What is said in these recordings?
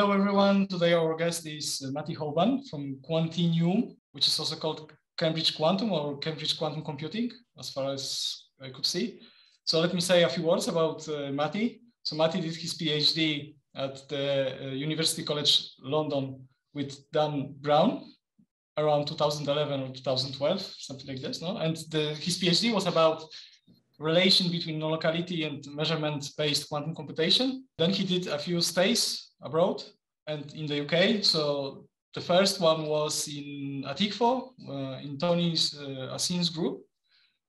hello everyone. Today our guest is uh, Matty Hoban from Quantinuum, which is also called Cambridge Quantum or Cambridge Quantum Computing, as far as I could see. So let me say a few words about uh, Matty. So Matty did his PhD at the uh, University College London with Dan Browne around 2011 or 2012, something like this. No, and the, his PhD was about relation between non-locality and measurement-based quantum computation. Then he did a few stays abroad and in the UK. So the first one was in ICFO, uh, in Tony's uh, Acín's group.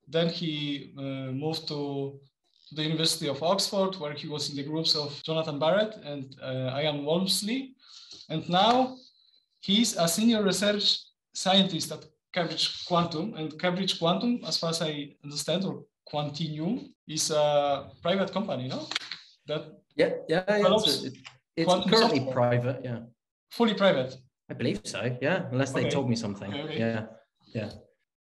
Then he uh, moved to the University of Oxford, where he was in the groups of Jonathan Barrett and uh, Ian Walmsley. And now he's a senior research scientist at Cambridge Quantum. And Cambridge Quantum, as far as I understand, or Quantinuum, is a private company, no? That yeah, yeah, it's, it's currently software. private, yeah. Fully private. I believe so, yeah. Unless they okay. told me something. Okay, okay. Yeah, yeah.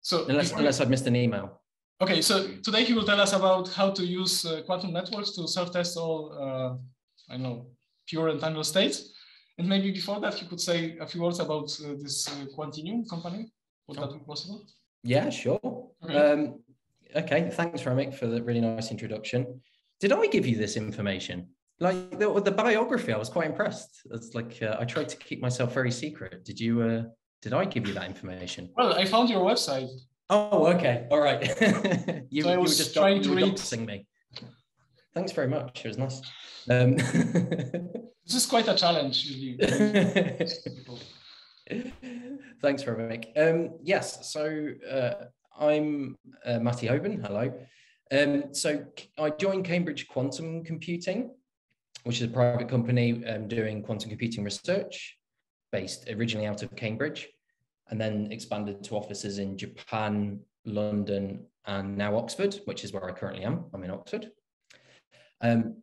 So unless unless I've missed an email. Okay, so today he will tell us about how to use uh, quantum networks to self-test all, uh, I know, pure and states. And maybe before that, he could say a few words about uh, this uh, Quantinuum company. Would that be possible? Yeah, sure. Okay. Um, okay, thanks, Remik, for the really nice introduction. Did I give you this information? Like the, the biography, I was quite impressed. It's like uh, I tried to keep myself very secret. Did you? Uh, did I give you that information? Well, I found your website. Oh, okay. All right. you, so I was you were just trying to read. me. Thanks very much. It was nice. Um, this is quite a challenge, usually. Thanks, Remik. Um, yes, so uh, I'm uh, Matty Hoban. Hello. Um, so I joined Cambridge Quantum Computing, which is a private company um, doing quantum computing research based originally out of Cambridge and then expanded to offices in Japan, London, and now Oxford, which is where I currently am. I'm in Oxford. Um,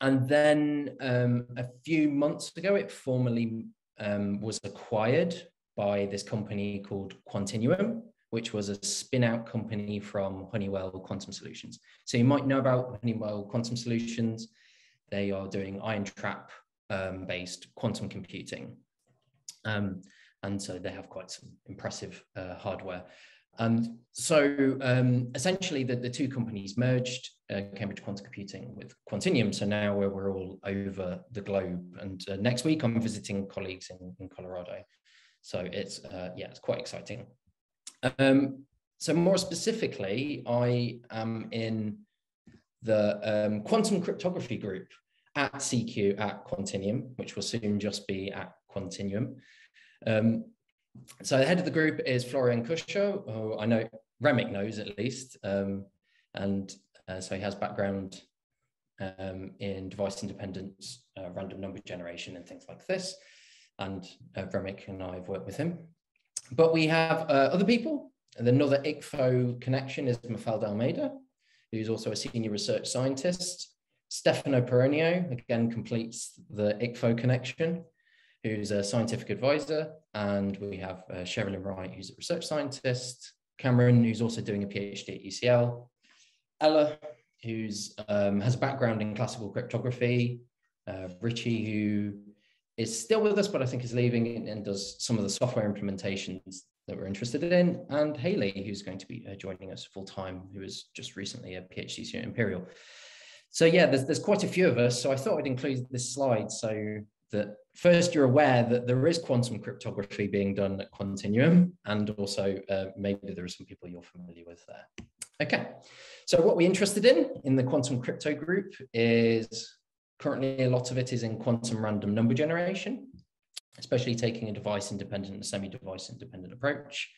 and then um, a few months ago, it formally um, was acquired by this company called Quantinuum, which was a spin-out company from Honeywell Quantum Solutions. So you might know about Honeywell Quantum Solutions. They are doing ion trap um, based quantum computing. Um, and so they have quite some impressive uh, hardware. And so um, essentially the, the two companies merged, uh, Cambridge Quantum Computing with Quantinuum. So now we're, we're all over the globe. And uh, next week I'm visiting colleagues in, in Colorado. So it's, uh, yeah, it's quite exciting. Um, so more specifically, I am in the um, quantum cryptography group at CQ at Quantinuum, which will soon just be at Quantinuum. Um, so the head of the group is Florian Curchod, who I know Remik knows at least, um, and uh, so he has background um, in device independence, uh, random number generation, and things like this. And uh, Remik and I have worked with him. But we have uh, other people. And another ICFO connection is Mafalda Almeida, who's also a senior research scientist. Stefano Pironio, again, completes the ICFO connection who's a scientific advisor, and we have uh, Sherilyn Wright, who's a research scientist, Cameron, who's also doing a PhD at UCL, Ella, who's um, has a background in classical cryptography, uh, Richie, who is still with us, but I think is leaving and does some of the software implementations that we're interested in, and Haley, who's going to be uh, joining us full time, who is just recently a PhD student at Imperial. So yeah, there's, there's quite a few of us. So I thought I'd include this slide so that first you're aware that there is quantum cryptography being done at Quantinuum, and also uh, maybe there are some people you're familiar with there. Okay, so what we're interested in in the quantum crypto group is currently a lot of it is in quantum random number generation, especially taking a device independent and semi-device independent approach.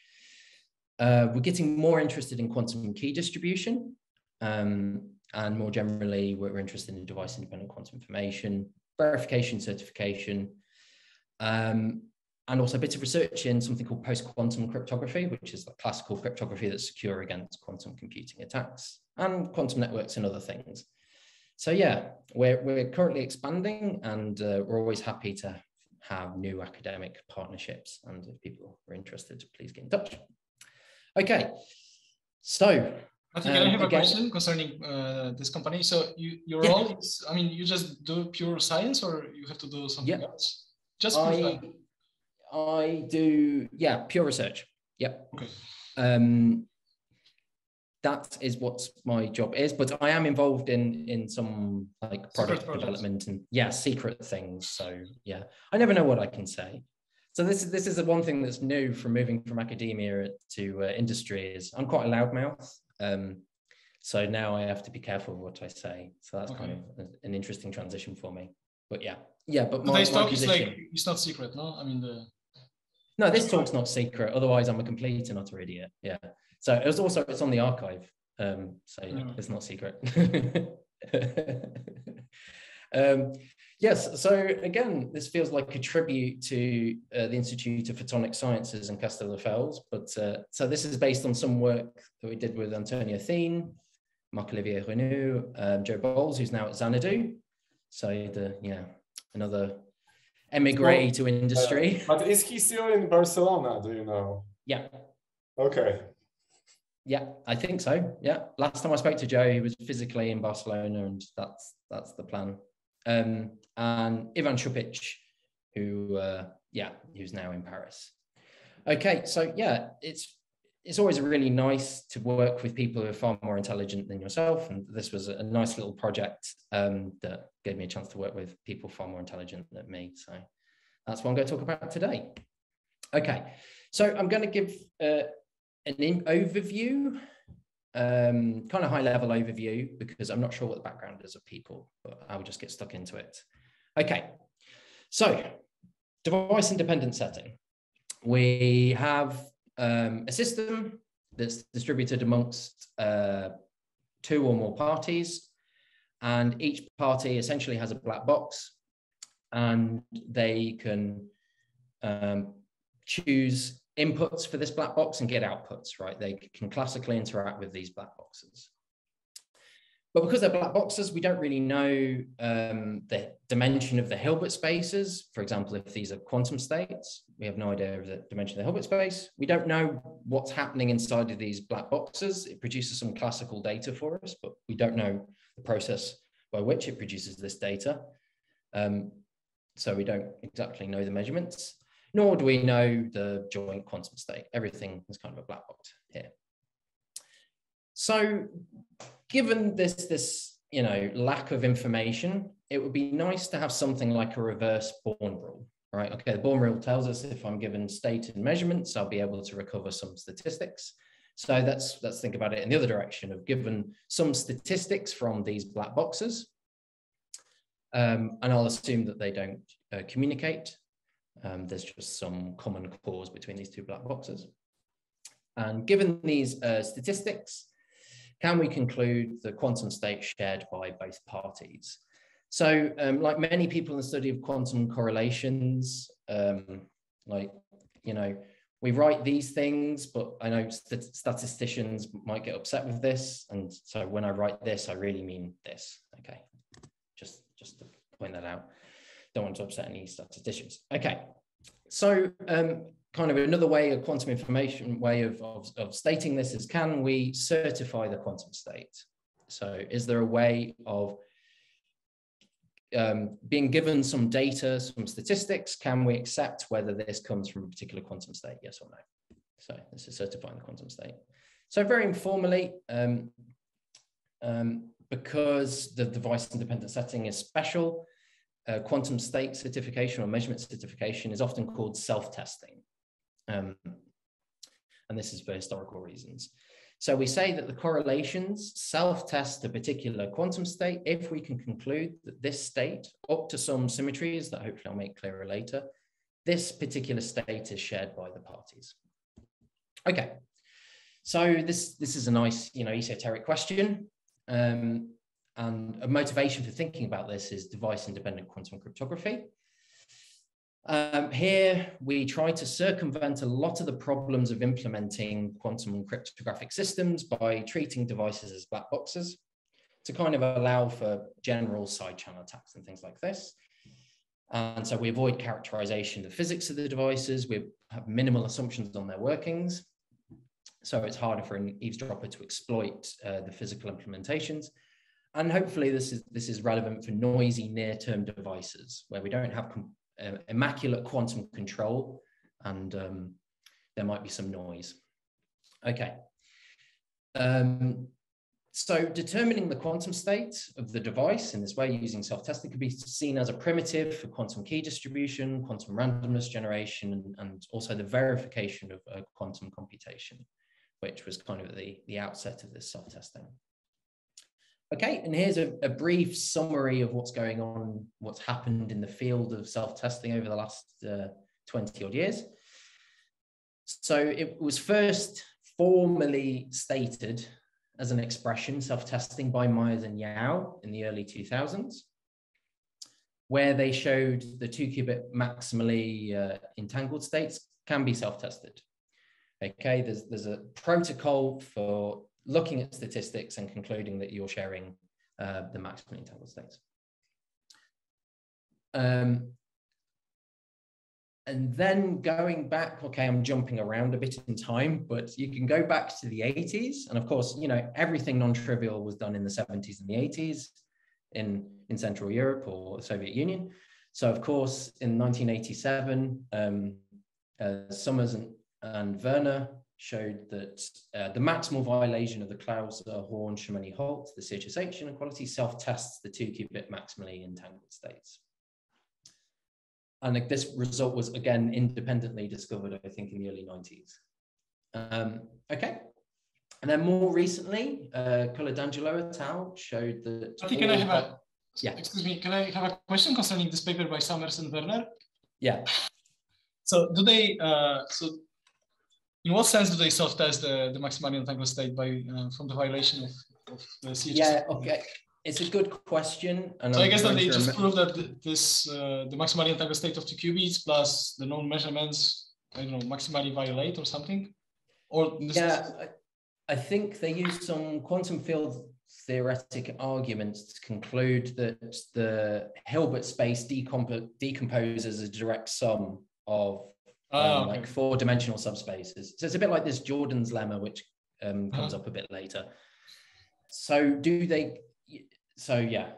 Uh, we're getting more interested in quantum key distribution, um, and more generally, we're interested in device independent quantum information, verification certification, um, and also a bit of research in something called post-quantum cryptography, which is classical cryptography that's secure against quantum computing attacks, and quantum networks and other things. So yeah, we're, we're currently expanding and uh, we're always happy to have new academic partnerships. And if people are interested, please get in touch. Okay, so I think um, I have again, a question concerning uh, this company. So you, your yeah. role is, I mean, you just do pure science or you have to do something yeah. else? Just I, I do, yeah, pure research. Yeah. Okay. Um, that is what my job is, but I am involved in in some like product development and yeah, secret things. So yeah, I never know what I can say. So this is this is the one thing that's new from moving from academia to uh, industry is I'm quite a loudmouth. Um, so now I have to be careful of what I say. So that's okay. kind of an interesting transition for me. But yeah, yeah. But my, today's talk position, is like it's not secret, no? I mean the. No, this talk's not secret. Otherwise, I'm a complete and utter idiot. Yeah. So it was also it's on the archive. Um, so mm. it's not secret. um, yes. So again, this feels like a tribute to uh, the Institute of Photonic Sciences in Castelldefels. But uh, so this is based on some work that we did with Antonio Acín, Marc-Olivier Renou, um, Joe Bowles, who's now at Xanadu. So the yeah, another emigre to industry. Uh, but is he still in Barcelona? Do you know? Yeah. Okay. Yeah, I think so. Yeah, last time I spoke to Joe, he was physically in Barcelona, and that's that's the plan. Um, and Ivan Šupić, who uh, yeah, who's now in Paris. Okay, so yeah, it's it's always really nice to work with people who are far more intelligent than yourself. And this was a nice little project um, that gave me a chance to work with people far more intelligent than me. So that's what I'm going to talk about today. Okay, so I'm going to give uh, an overview, um, kind of high level overview, because I'm not sure what the background is of people, but I'll just get stuck into it. Okay, so device independent setting. We have um, a system that's distributed amongst uh, two or more parties, and each party essentially has a black box, and they can um, choose inputs for this black box and get outputs, right? They can classically interact with these black boxes. But because they're black boxes, we don't really know um, the dimension of the Hilbert spaces. For example, if these are quantum states, we have no idea of the dimension of the Hilbert space. We don't know what's happening inside of these black boxes. It produces some classical data for us, but we don't know the process by which it produces this data. Um, so we don't exactly know the measurements, nor do we know the joint quantum state. Everything is kind of a black box here. So given this, this you know, lack of information, it would be nice to have something like a reverse Born rule, right? Okay, the Born rule tells us if I'm given state and measurements, I'll be able to recover some statistics. So let's, let's think about it in the other direction of given some statistics from these black boxes, um, and I'll assume that they don't uh, communicate. Um, there's just some common cause between these two black boxes. And given these uh, statistics, can we conclude the quantum state shared by both parties? So, um, like many people in the study of quantum correlations, um, like, you know, we write these things, but I know st statisticians might get upset with this. And so when I write this, I really mean this. Okay, just, just to point that out. Don't want to upset any statisticians. Okay, so um, kind of another way, a quantum information way of, of, of stating this is can we certify the quantum state? So is there a way of um, being given some data, some statistics, can we accept whether this comes from a particular quantum state, yes or no? So this is certifying the quantum state. So very informally, um, um, because the device independent setting is special, uh, quantum state certification or measurement certification is often called self-testing. Um, and this is for historical reasons. So we say that the correlations self-test a particular quantum state if we can conclude that this state, up to some symmetries that hopefully I'll make clearer later, this particular state is shared by the parties. Okay, so this, this is a nice, you know, esoteric question. Um, and a motivation for thinking about this is device-independent quantum cryptography. Um, here, we try to circumvent a lot of the problems of implementing quantum cryptographic systems by treating devices as black boxes to kind of allow for general side channel attacks and things like this. And so we avoid characterization of the physics of the devices. We have minimal assumptions on their workings. So it's harder for an eavesdropper to exploit uh, the physical implementations. And hopefully this is, this is relevant for noisy near-term devices where we don't have uh, immaculate quantum control and um, there might be some noise. Okay. Um, so determining the quantum state of the device in this way using self-testing could be seen as a primitive for quantum key distribution, quantum randomness generation, and, and also the verification of uh, quantum computation, which was kind of the, the outset of this self-testing. Okay, and here's a, a, brief summary of what's going on, what's happened in the field of self-testing over the last uh, 20 odd years. So it was first formally stated as an expression, self-testing by Myers and Yao in the early 2000s, where they showed the two qubit maximally uh, entangled states can be self-tested. Okay, there's, there's a protocol for looking at statistics and concluding that you're sharing uh, the maximally entangled states. Um, and then going back, okay, I'm jumping around a bit in time, but you can go back to the 80s. And of course, you know, everything non-trivial was done in the 70s and the 80s in, in Central Europe or the Soviet Union. So of course, in 1987, um, uh, Summers and, and Werner showed that uh, the maximal violation of the Clauser, Horne, Shimony, Holt, the CHSH inequality self-tests the two qubit maximally entangled states and like this result was again independently discovered, I think, in the early 90s. Um, okay. And then more recently, uh, Coladangelo et al. showed that. Think can I have a yeah. Excuse me, can I have a question concerning this paper by Summers and Werner? Yeah. So do they? Uh, so in what sense do they self-test the the maximally entangled state by uh, from the violation of, of the CHS? Yeah. Okay. It's a good question. And so I'm i guess that they just prove that this uh, the maximally entangled state of two qubits plus the known measurements, I don't know, maximally violate or something? Or yeah, I, I think they use some quantum field theoretic arguments to conclude that the Hilbert space decomp- decomposes a direct sum of oh, um, okay. like four dimensional subspaces. So it's a bit like this Jordan's lemma, which um, comes uh-huh. up a bit later. So do they so yeah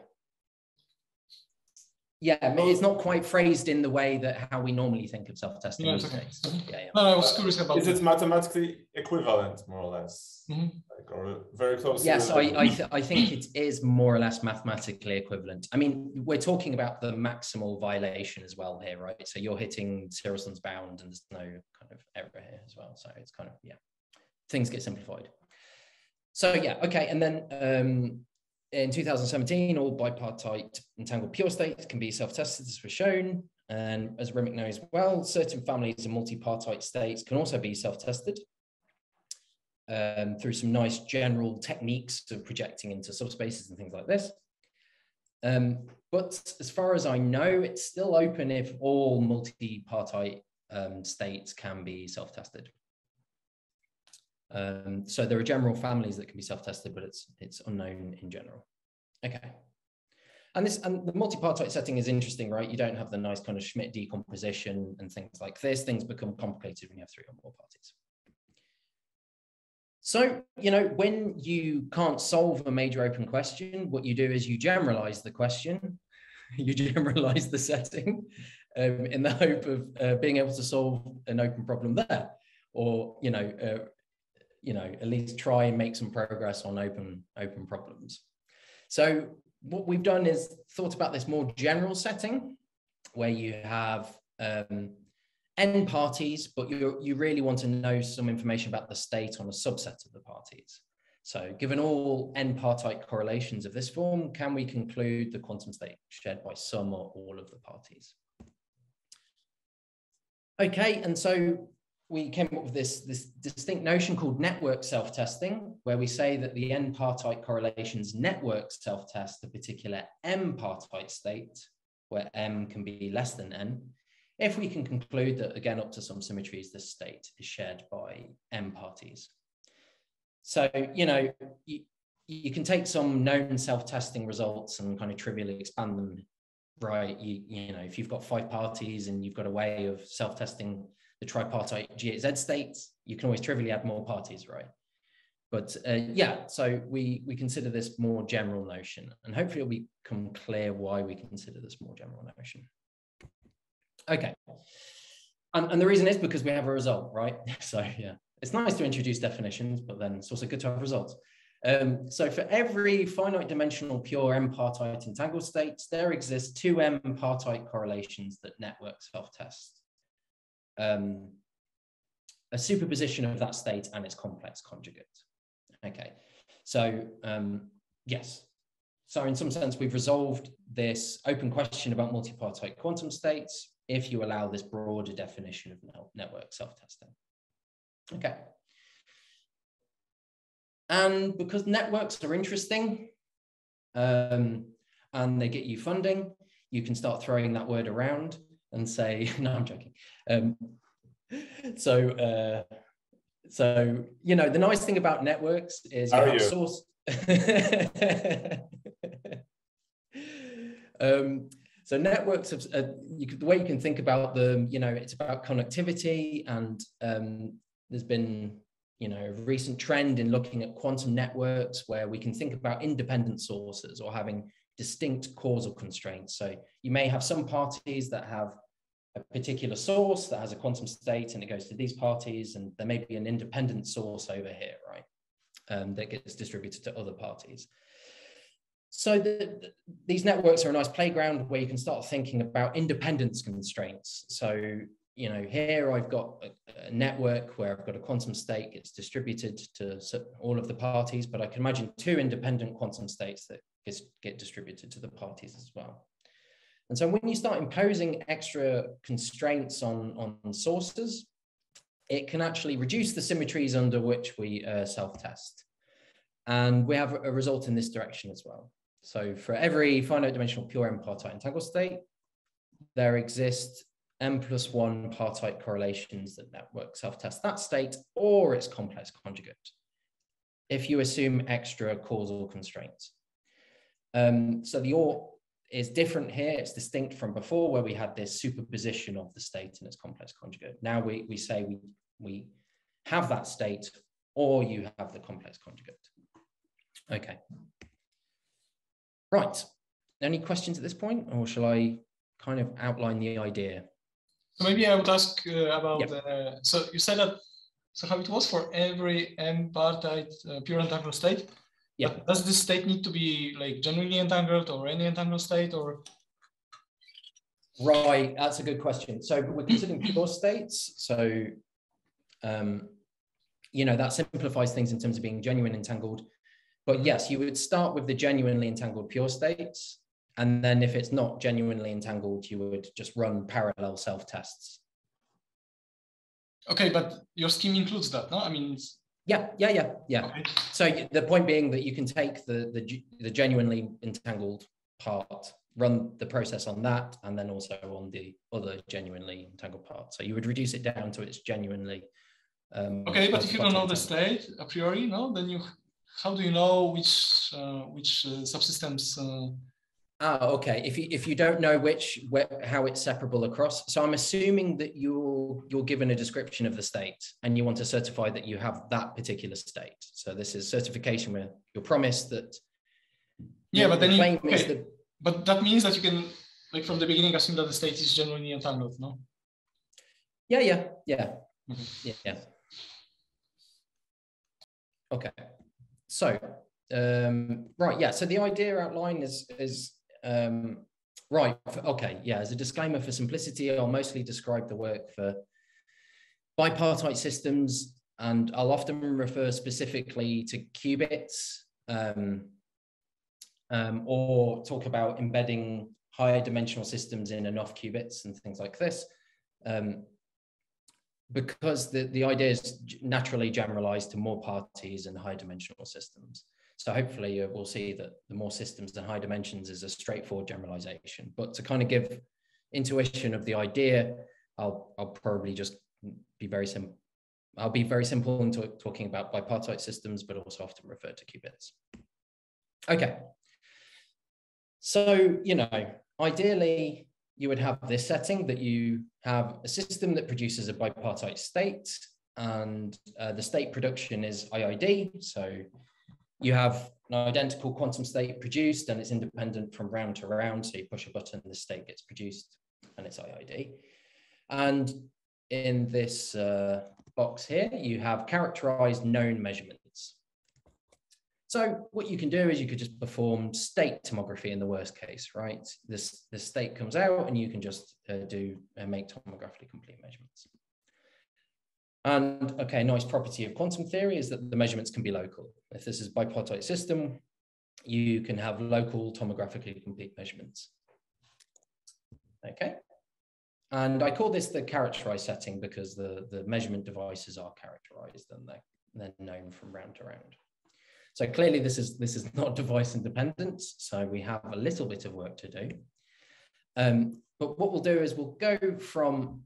yeah it's not quite phrased in the way that how we normally think of self-testing yeah, okay. yeah, yeah. No, I was curious about is it mathematically equivalent more or less? Mm-hmm. like, or very close yes I, I, th- I think it is more or less mathematically equivalent. I mean we're talking about the maximal violation as well here right? So you're hitting Tsirelson's bound and there's no kind of error here as well. So it's kind of yeah things get simplified. So yeah okay and then um in 2017, all bipartite entangled pure states can be self-tested, as was shown. And as Remik knows well, certain families of multipartite states can also be self-tested um, through some nice general techniques of projecting into subspaces and things like this. Um, but as far as I know, it's still open if all multipartite um, states can be self-tested. Um, so there are general families that can be self-tested, but it's it's unknown in general. Okay. And this and the multipartite setting is interesting, right? You don't have the nice kind of Schmidt decomposition and things like this. Things become complicated when you have three or more parties. So, you know, when you can't solve a major open question, what you do is you generalize the question, you generalize the setting um, in the hope of uh, being able to solve an open problem there, or, you know, uh, you know, at least try and make some progress on open, open problems. So what we've done is thought about this more general setting where you have um, n parties, but you, you really want to know some information about the state on a subset of the parties. So given all n-partite correlations of this form, can we conclude the quantum state shared by some or all of the parties? Okay, and so we came up with this, this distinct notion called network self-testing, where we say that the n-partite correlations network self-test a particular m-partite state, where m can be less than n, if we can conclude that, again, up to some symmetries, the state is shared by m parties. So, you know, you, you can take some known self-testing results and kind of trivially expand them, right? You, you know, if you've got five parties and you've got a way of self-testing the tripartite GHZ states, you can always trivially add more parties, right? But uh, yeah, so we, we consider this more general notion, and hopefully it'll become clear why we consider this more general notion. Okay. And, and the reason is because we have a result, right? So yeah, it's nice to introduce definitions, but then it's also good to have results. Um, so for every finite dimensional pure M-partite entangled states, there exist two M-partite correlations that network self-test. Um, a superposition of that state and its complex conjugate. Okay, so um, yes. So in some sense, we've resolved this open question about multipartite quantum states if you allow this broader definition of network self-testing. Okay. And because networks are interesting um, and they get you funding, you can start throwing that word around and say, no, I'm joking. Um, so, uh, so you know, the nice thing about networks is you have source. um, so networks of uh, you could, the way you can think about them, you know, it's about connectivity, and um, there's been you know a recent trend in looking at quantum networks where we can think about independent sources or having distinct causal constraints. So you may have some parties that have a particular source that has a quantum state and it goes to these parties, and there may be an independent source over here, right, um, that gets distributed to other parties. So the, the, these networks are a nice playground where you can start thinking about independence constraints. So you know, here I've got a, a, network where I've got a quantum state gets distributed to all of the parties, but I can imagine two independent quantum states that gets, get distributed to the parties as well. And so when you start imposing extra constraints on, on sources, it can actually reduce the symmetries under which we uh, self-test. And we have a result in this direction as well. So for every finite dimensional pure M-partite entangled state, there exists m plus one partite correlations that network self-test that state or its complex conjugate if you assume extra causal constraints. Um, so the OR is different here. It's distinct from before where we had this superposition of the state and its complex conjugate. Now we, we say we, we have that state or you have the complex conjugate. Okay. Right. Any questions at this point or shall I kind of outline the idea? So maybe I would ask uh, about. Yep. Uh, so you said that. So how it was for every M-partite uh, pure entangled state? Yeah. Does this state need to be like genuinely entangled or any entangled state or? Right, that's a good question. So we're considering pure states. So, um, you know, that simplifies things in terms of being genuine entangled. But yes, you would start with the genuinely entangled pure states. And then if it's not genuinely entangled, you would just run parallel self-tests. Okay, but your scheme includes that, no? I mean, yeah, yeah, yeah, yeah. Okay. So the point being that you can take the, the the genuinely entangled part, run the process on that, and then also on the other genuinely entangled part. So you would reduce it down to its genuinely. Um, okay, but if you don't know the state a priori, no, then you how do you know which uh, which uh, subsystems uh, Ah, okay. If you if you don't know which where, how it's separable across, so I'm assuming that you're you're given a description of the state and you want to certify that you have that particular state. So this is certification where you're promised that. Yeah, but then you, okay. that, but that means that you can like from the beginning assume that the state is genuinely entangled, no? Yeah, yeah, yeah, yeah, yeah. Okay, so um, right, yeah. So the idea outline is is um, right, okay, yeah, as a disclaimer for simplicity, I'll mostly describe the work for bipartite systems, and I'll often refer specifically to qubits um, um, or talk about embedding higher dimensional systems in enough qubits and things like this. Um, because the, the idea is naturally generalized to more parties and high dimensional systems. So hopefully uh, we'll see that the more systems and high dimensions is a straightforward generalization. But to kind of give intuition of the idea, I'll, I'll probably just be very simple. I'll be very simple in talking about bipartite systems, but also often refer to qubits. Okay. So, you know, ideally, you would have this setting that you have a system that produces a bipartite state and uh, the state production is IID. So you have an identical quantum state produced and it's independent from round to round. So you push a button, the state gets produced and it's IID. And in this uh, box here, you have characterized known measurements. So what you can do is you could just perform state tomography in the worst case, right? This, this state comes out and you can just uh, do uh, make tomographically complete measurements. And okay, nice property of quantum theory is that the measurements can be local. If this is bipartite system, you can have local tomographically complete measurements. Okay. And I call this the characterized setting because the, the measurement devices are characterized and they're, they're known from round to round. So clearly this is, this is not device independent. So we have a little bit of work to do. Um, but what we'll do is we'll go from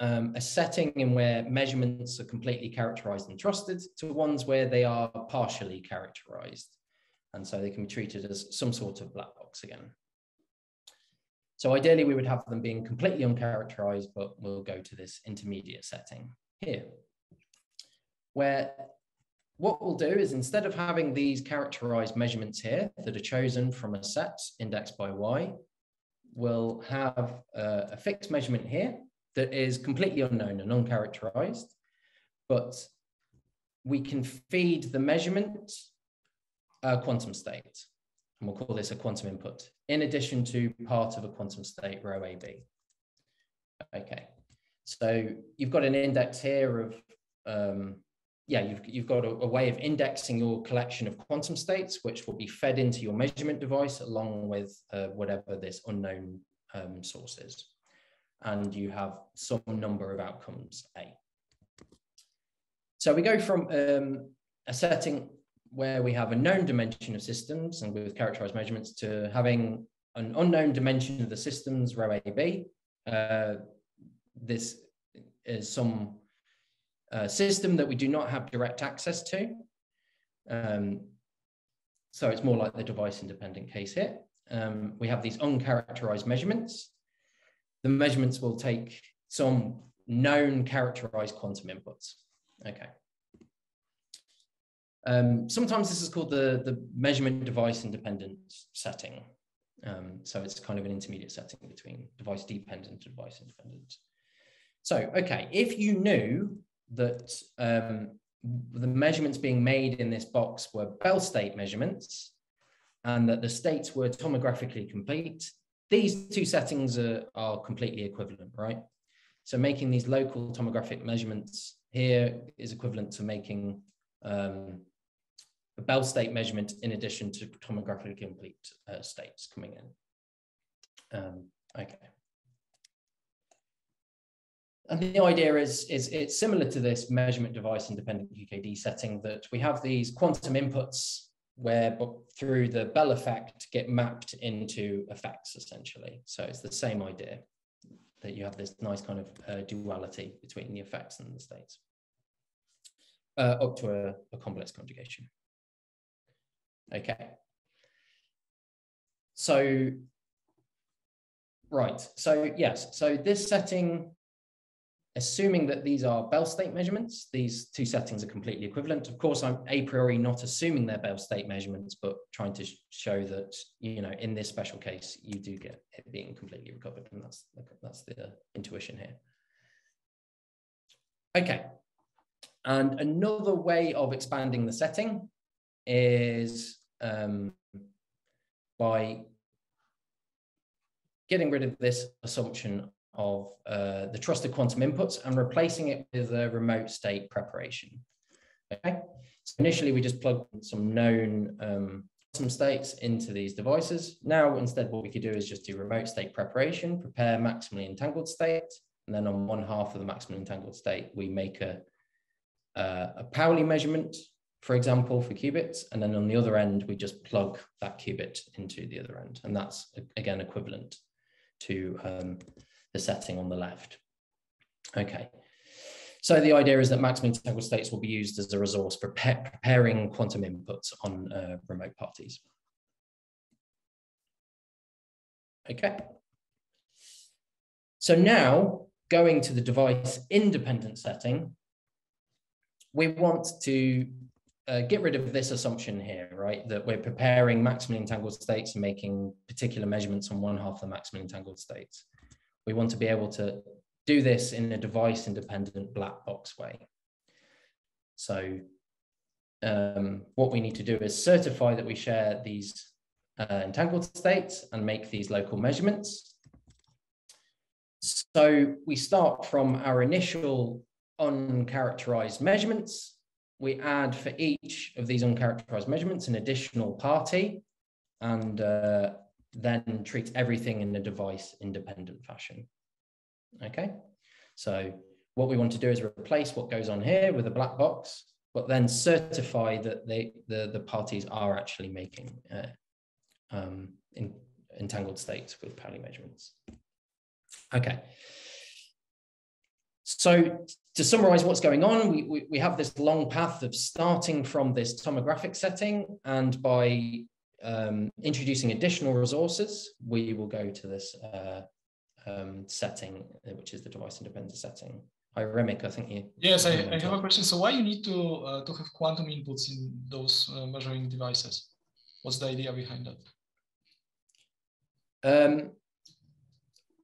um, a setting in where measurements are completely characterized and trusted to ones where they are partially characterized. And so they can be treated as some sort of black box again. So ideally we would have them being completely uncharacterized, but we'll go to this intermediate setting here, where what we'll do is instead of having these characterized measurements here that are chosen from a set indexed by y, we'll have a, a fixed measurement here that is completely unknown and uncharacterized, but we can feed the measurement a quantum state. And we'll call this a quantum input, in addition to part of a quantum state rho AB. Okay, so you've got an index here of, um, yeah, you've, you've got a, a, way of indexing your collection of quantum states, which will be fed into your measurement device along with uh, whatever this unknown um, source is and you have some number of outcomes A. So we go from um, a setting where we have a known dimension of systems and with characterized measurements to having an unknown dimension of the systems, rho AB. Uh, this is some uh, system that we do not have direct access to. Um, so it's more like the device independent case here. Um, we have these uncharacterized measurements the measurements will take some known characterized quantum inputs. Okay. Um, sometimes this is called the, the measurement device independent setting. Um, so it's kind of an intermediate setting between device dependent and device independent. So, okay, if you knew that um, the measurements being made in this box were Bell state measurements and that the states were tomographically complete, these two settings are, are completely equivalent, right? So making these local tomographic measurements here is equivalent to making um, a Bell state measurement in addition to tomographically complete uh, states coming in. Um, okay. And the idea is, is it's similar to this measurement device independent QKD setting that we have these quantum inputs where through the Bell effect get mapped into effects essentially. So it's the same idea that you have this nice kind of uh, duality between the effects and the states uh, up to a, a complex conjugation. Okay. So, right. So yes, so this setting assuming that these are Bell state measurements, these two settings are completely equivalent. Of course, I'm a priori not assuming they're Bell state measurements, but trying to show that, you know, in this special case, you do get it being completely recovered. And that's, that's the intuition here. Okay. And another way of expanding the setting is um, by getting rid of this assumption of uh, the trusted quantum inputs and replacing it with a remote state preparation. Okay, so initially we just plugged some known um, quantum states into these devices. Now, instead, what we could do is just do remote state preparation, prepare maximally entangled state, and then on one half of the maximally entangled state, we make a, uh, a Pauli measurement, for example, for qubits, and then on the other end, we just plug that qubit into the other end, and that's again equivalent to um, the setting on the left. Okay. So the idea is that maximum entangled states will be used as a resource for preparing quantum inputs on uh, remote parties. Okay. So now going to the device independent setting, we want to uh, get rid of this assumption here, right? That we're preparing maximally entangled states and making particular measurements on one half of the maximally entangled states. We want to be able to do this in a device independent black box way. So um, what we need to do is certify that we share these uh, entangled states and make these local measurements. So we start from our initial uncharacterized measurements. We add for each of these uncharacterized measurements an additional party and uh, then treats everything in a device independent fashion. Okay, so what we want to do is replace what goes on here with a black box, but then certify that they, the, the parties are actually making uh, um, in, entangled states with Pauli measurements. Okay. So to summarize what's going on, we, we, we, have this long path of starting from this tomographic setting and by um, introducing additional resources, we will go to this uh, um, setting, which is the device independent setting. Hi, Remik, I think you. Yes, I, I have a question. So why you need to uh, to have quantum inputs in those uh, measuring devices? What's the idea behind that? Um,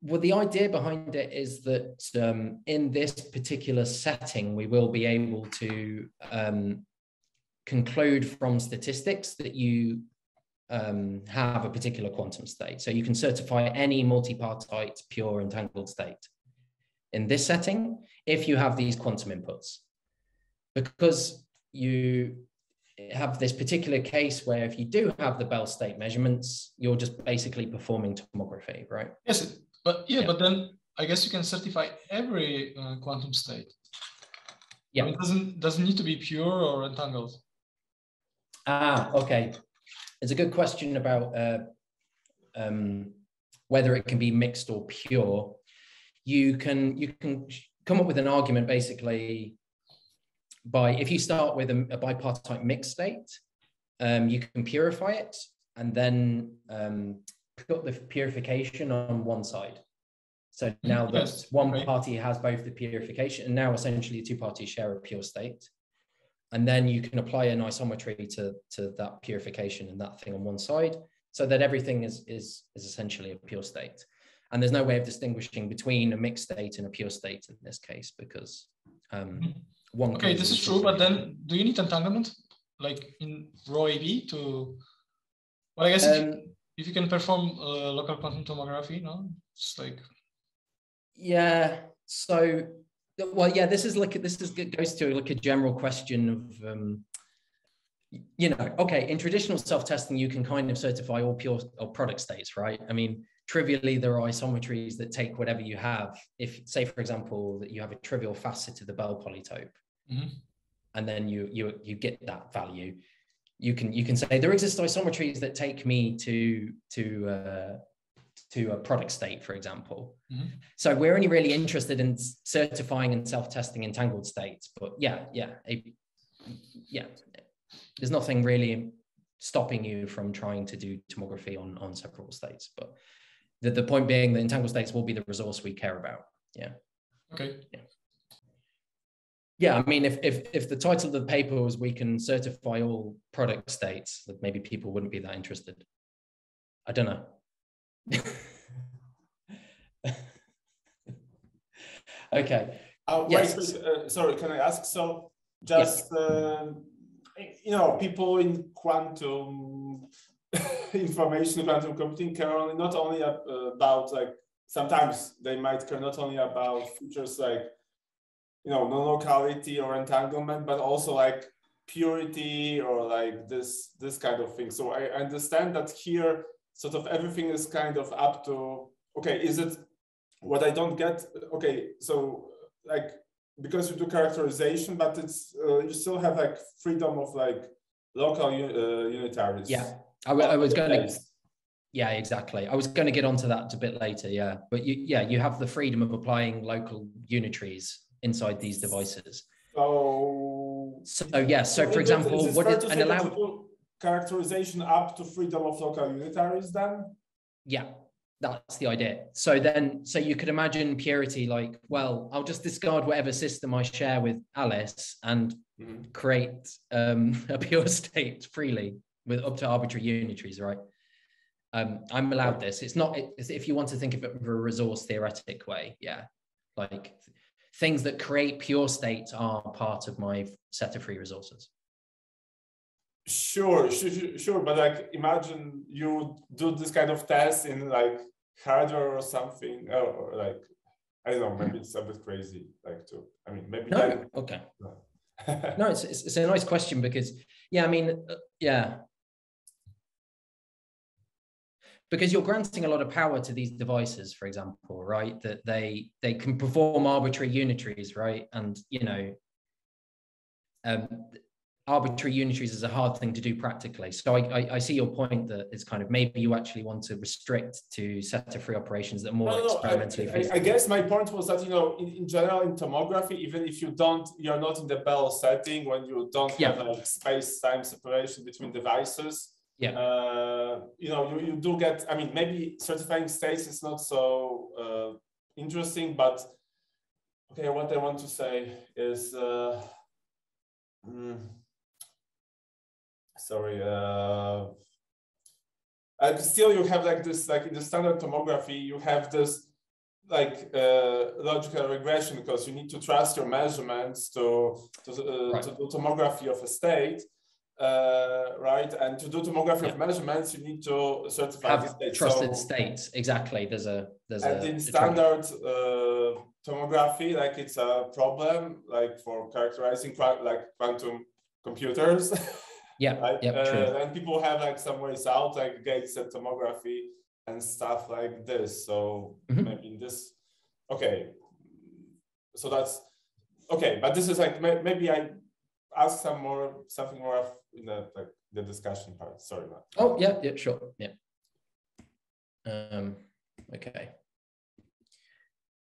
well, the idea behind it is that um, in this particular setting, we will be able to um, conclude from statistics that you um, have a particular quantum state. So you can certify any multipartite pure entangled state in this setting if you have these quantum inputs. Because you have this particular case where if you do have the Bell state measurements, you're just basically performing tomography, right? Yes, but yeah, yeah. but then I guess you can certify every uh, quantum state. Yeah, I mean, it doesn't doesn't need to be pure or entangled. Ah, okay. It's a good question about uh, um, whether it can be mixed or pure. You can you can come up with an argument basically by if you start with a, a bipartite mixed state, um, you can purify it and then um, put the purification on one side. So now that yes, one right. party has both the purification and now essentially two parties share a pure state. And then you can apply an isometry to, to that purification and that thing on one side so that everything is, is, is essentially a pure state. And there's no way of distinguishing between a mixed state and a pure state in this case because um, mm-hmm. one. Okay, this is true, but then do you need entanglement like in rho AB to? Well, I guess um, if, you, if, you, can perform uh, local quantum tomography, no, it's like. Yeah. So well yeah this is like this is goes to like a general question of um, you know okay in traditional self-testing you can kind of certify all pure or product states right i mean trivially there are isometries that take whatever you have if say for example that you have a trivial facet of the bell polytope mm-hmm. and then you you you get that value you can you can say there exist isometries that take me to to uh, to a product state, for example. Mm-hmm. So we're only really interested in certifying and self-testing entangled states. But yeah, yeah, a, yeah, there's nothing really stopping you from trying to do tomography on, on separable states. But the, the point being that entangled states will be the resource we care about. Yeah. Okay. Yeah. Yeah, I mean, if, if if the title of the paper was "We can certify all product states," that maybe people wouldn't be that interested. I don't know. okay. Uh, yes. Wait, uh, sorry, can I ask? So, just yes. uh, you know, people in quantum information, quantum computing care only not only uh, about like sometimes they might care not only about features like you know non-locality or entanglement, but also like purity or like this this kind of thing. So I understand that here sort of everything is kind of up to okay is it what i don't get? Okay so like because you do characterization but it's uh, you still have like freedom of like local uh, unitaries yeah. I, I was going to yeah exactly. I was going to get onto that a bit later yeah. But you yeah you have the freedom of applying local unitaries inside these devices. so so yeah so for example what is an allowed characterization up to freedom of local unitaries then? Yeah. that's the idea. So then, so you could imagine purity like, well, I'll just discard whatever system I share with Alice and mm-hmm. create um, a pure state freely with up to arbitrary unitaries, right? Um, I'm allowed this. It's not it's, if you want to think of it in a resource theoretic way, yeah. Like things that create pure states are part of my set of free resources. Sure, sure, sure, but like imagine you do this kind of test in like hardware or something, or, or like I don't know, maybe it's a bit crazy, like to. I mean, maybe. No, that, okay. No, no it's, it's, it's a nice question because yeah, I mean, uh, yeah, because you're granting a lot of power to these devices for example right that they they can perform arbitrary unitaries right and you know um, arbitrary unitaries is a hard thing to do practically. So I, I, I see your point that it's kind of maybe you actually want to restrict to set of free operations that are more no, experimentally no, I, I, guess my point was that you know in, in general in tomography even if you don't you're not in the bell setting when you don't yeah. have like space time separation between devices yeah. uh, you know you, you do get i mean maybe certifying states is not so uh, interesting but okay what i want to say is uh, mm, sorry uh, and still you have like this like in the standard tomography you have this like uh, logical regression because you need to trust your measurements to to, uh, right. to do tomography of a state uh, right? And to do tomography yeah. of measurements, you need to certify have state. trusted so, states. Exactly. There's a there's and a, in standard uh, tomography, like it's a problem, like for characterizing like quantum computers. Yeah. right? Yeah. Uh, and people have like some ways out, like gate set tomography and stuff like this. So mm-hmm. maybe this, okay. So that's okay, but this is like maybe I ask some more something more in the like the discussion part. Sorry, Matt. Oh yeah, yeah, sure, yeah. Um, okay.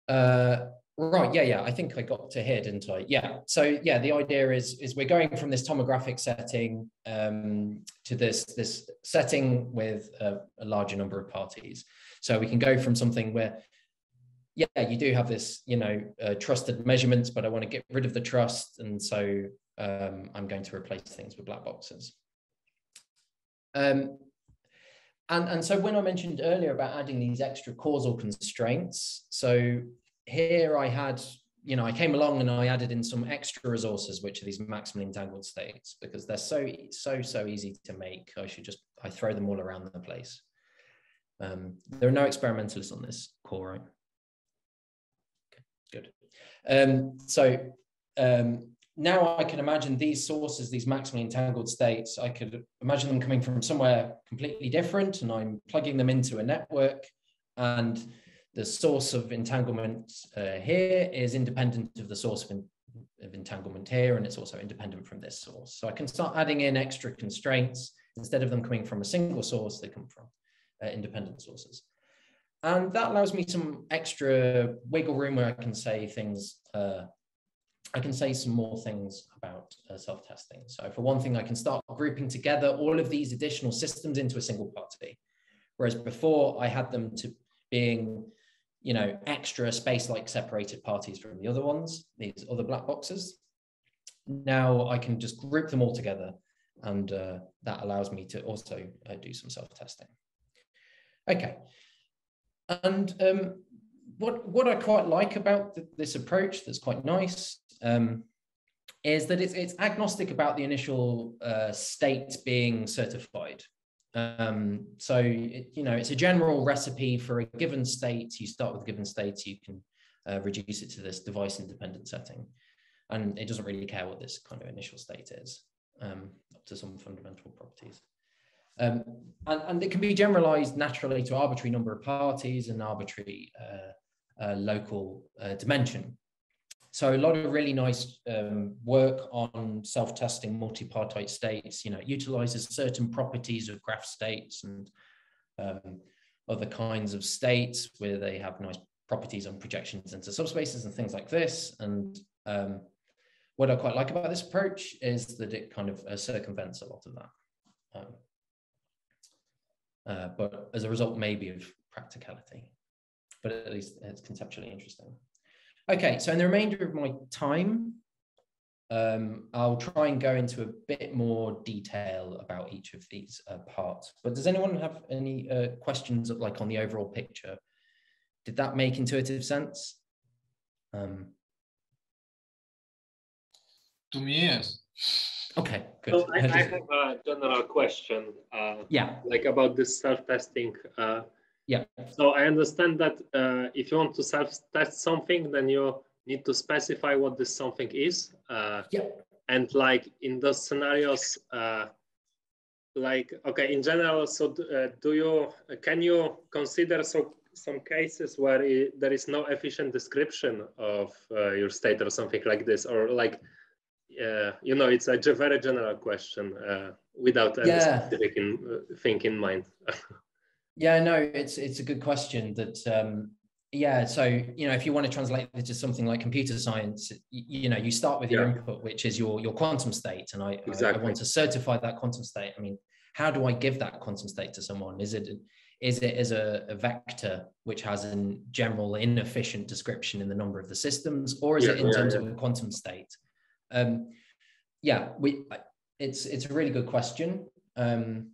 Uh, right, yeah, yeah. I think I got to here, didn't I? Yeah. So yeah, the idea is is we're going from this tomographic setting um, to this this setting with a, a larger number of parties. So we can go from something where yeah, you do have this, you know, uh, trusted measurements, but I want to get rid of the trust. And so um, I'm going to replace things with black boxes. Um, and, and so when I mentioned earlier about adding these extra causal constraints, so here I had, you know, I came along and I added in some extra resources, which are these maximally entangled states, because they're so, so, so easy to make. I should just, I throw them all around the place. Um, there are no experimentalists on this core, right? Okay, good. Um, so um, now I can imagine these sources, these maximally entangled states, I could imagine them coming from somewhere completely different and I'm plugging them into a network and the source of entanglement uh, here is independent of the source of, in, of entanglement here and it's also independent from this source. So I can start adding in extra constraints. Instead of them coming from a single source, they come from uh, independent sources. And that allows me some extra wiggle room where I can say things uh, I can say some more things about uh, self-testing. So for one thing, I can start grouping together all of these additional systems into a single party. Whereas before I had them to being, you know, extra space-like separated parties from the other ones, these other black boxes. Now I can just group them all together and uh, that allows me to also uh, do some self-testing. Okay. And um, what, what I quite like about th this approach that's quite nice um, is that it's, it's agnostic about the initial uh, state being certified. Um, so, it, you know, it's a general recipe for a given state. You start with a given state, you can uh, reduce it to this device independent setting. And it doesn't really care what this kind of initial state is, um, up to some fundamental properties. Um, and, and, it can be generalized naturally to arbitrary number of parties and arbitrary uh, uh, local uh, dimension. So a lot of really nice um, work on self-testing multipartite states. You know, it utilizes certain properties of graph states and um, other kinds of states where they have nice properties on projections into subspaces and things like this. And um, what I quite like about this approach is that it kind of uh, circumvents a lot of that. Um, uh, but as a result, maybe of practicality, but at least it's conceptually interesting. Okay, so in the remainder of my time, um, I'll try and go into a bit more detail about each of these uh, parts. But does anyone have any uh, questions of, like on the overall picture? Did that make intuitive sense? Um, to me, yes. Okay, good. So I, I have a general question. Uh, yeah. Like about this self-testing. Yeah. So I understand that uh, if you want to self-test something, then you need to specify what this something is. Uh, yeah. And like in those scenarios, uh, like okay, in general, so uh, do you can you consider so some cases where it, there is no efficient description of uh, your state or something like this, or like uh, you know, it's a very general question uh, without any yeah. specific in, uh, thing in mind. yeah, no, it's it's a good question. That um, yeah, so you know, if you want to translate this to something like computer science, you, you know, you start with your input, which is your your quantum state, and I, exactly. I, I want to certify that quantum state. I mean, how do I give that quantum state to someone? Is it is it as a, a, vector which has a general inefficient description in the number of the systems, or is yeah, it in yeah, terms yeah. of a quantum state? Um, yeah, we it's it's a really good question. Um,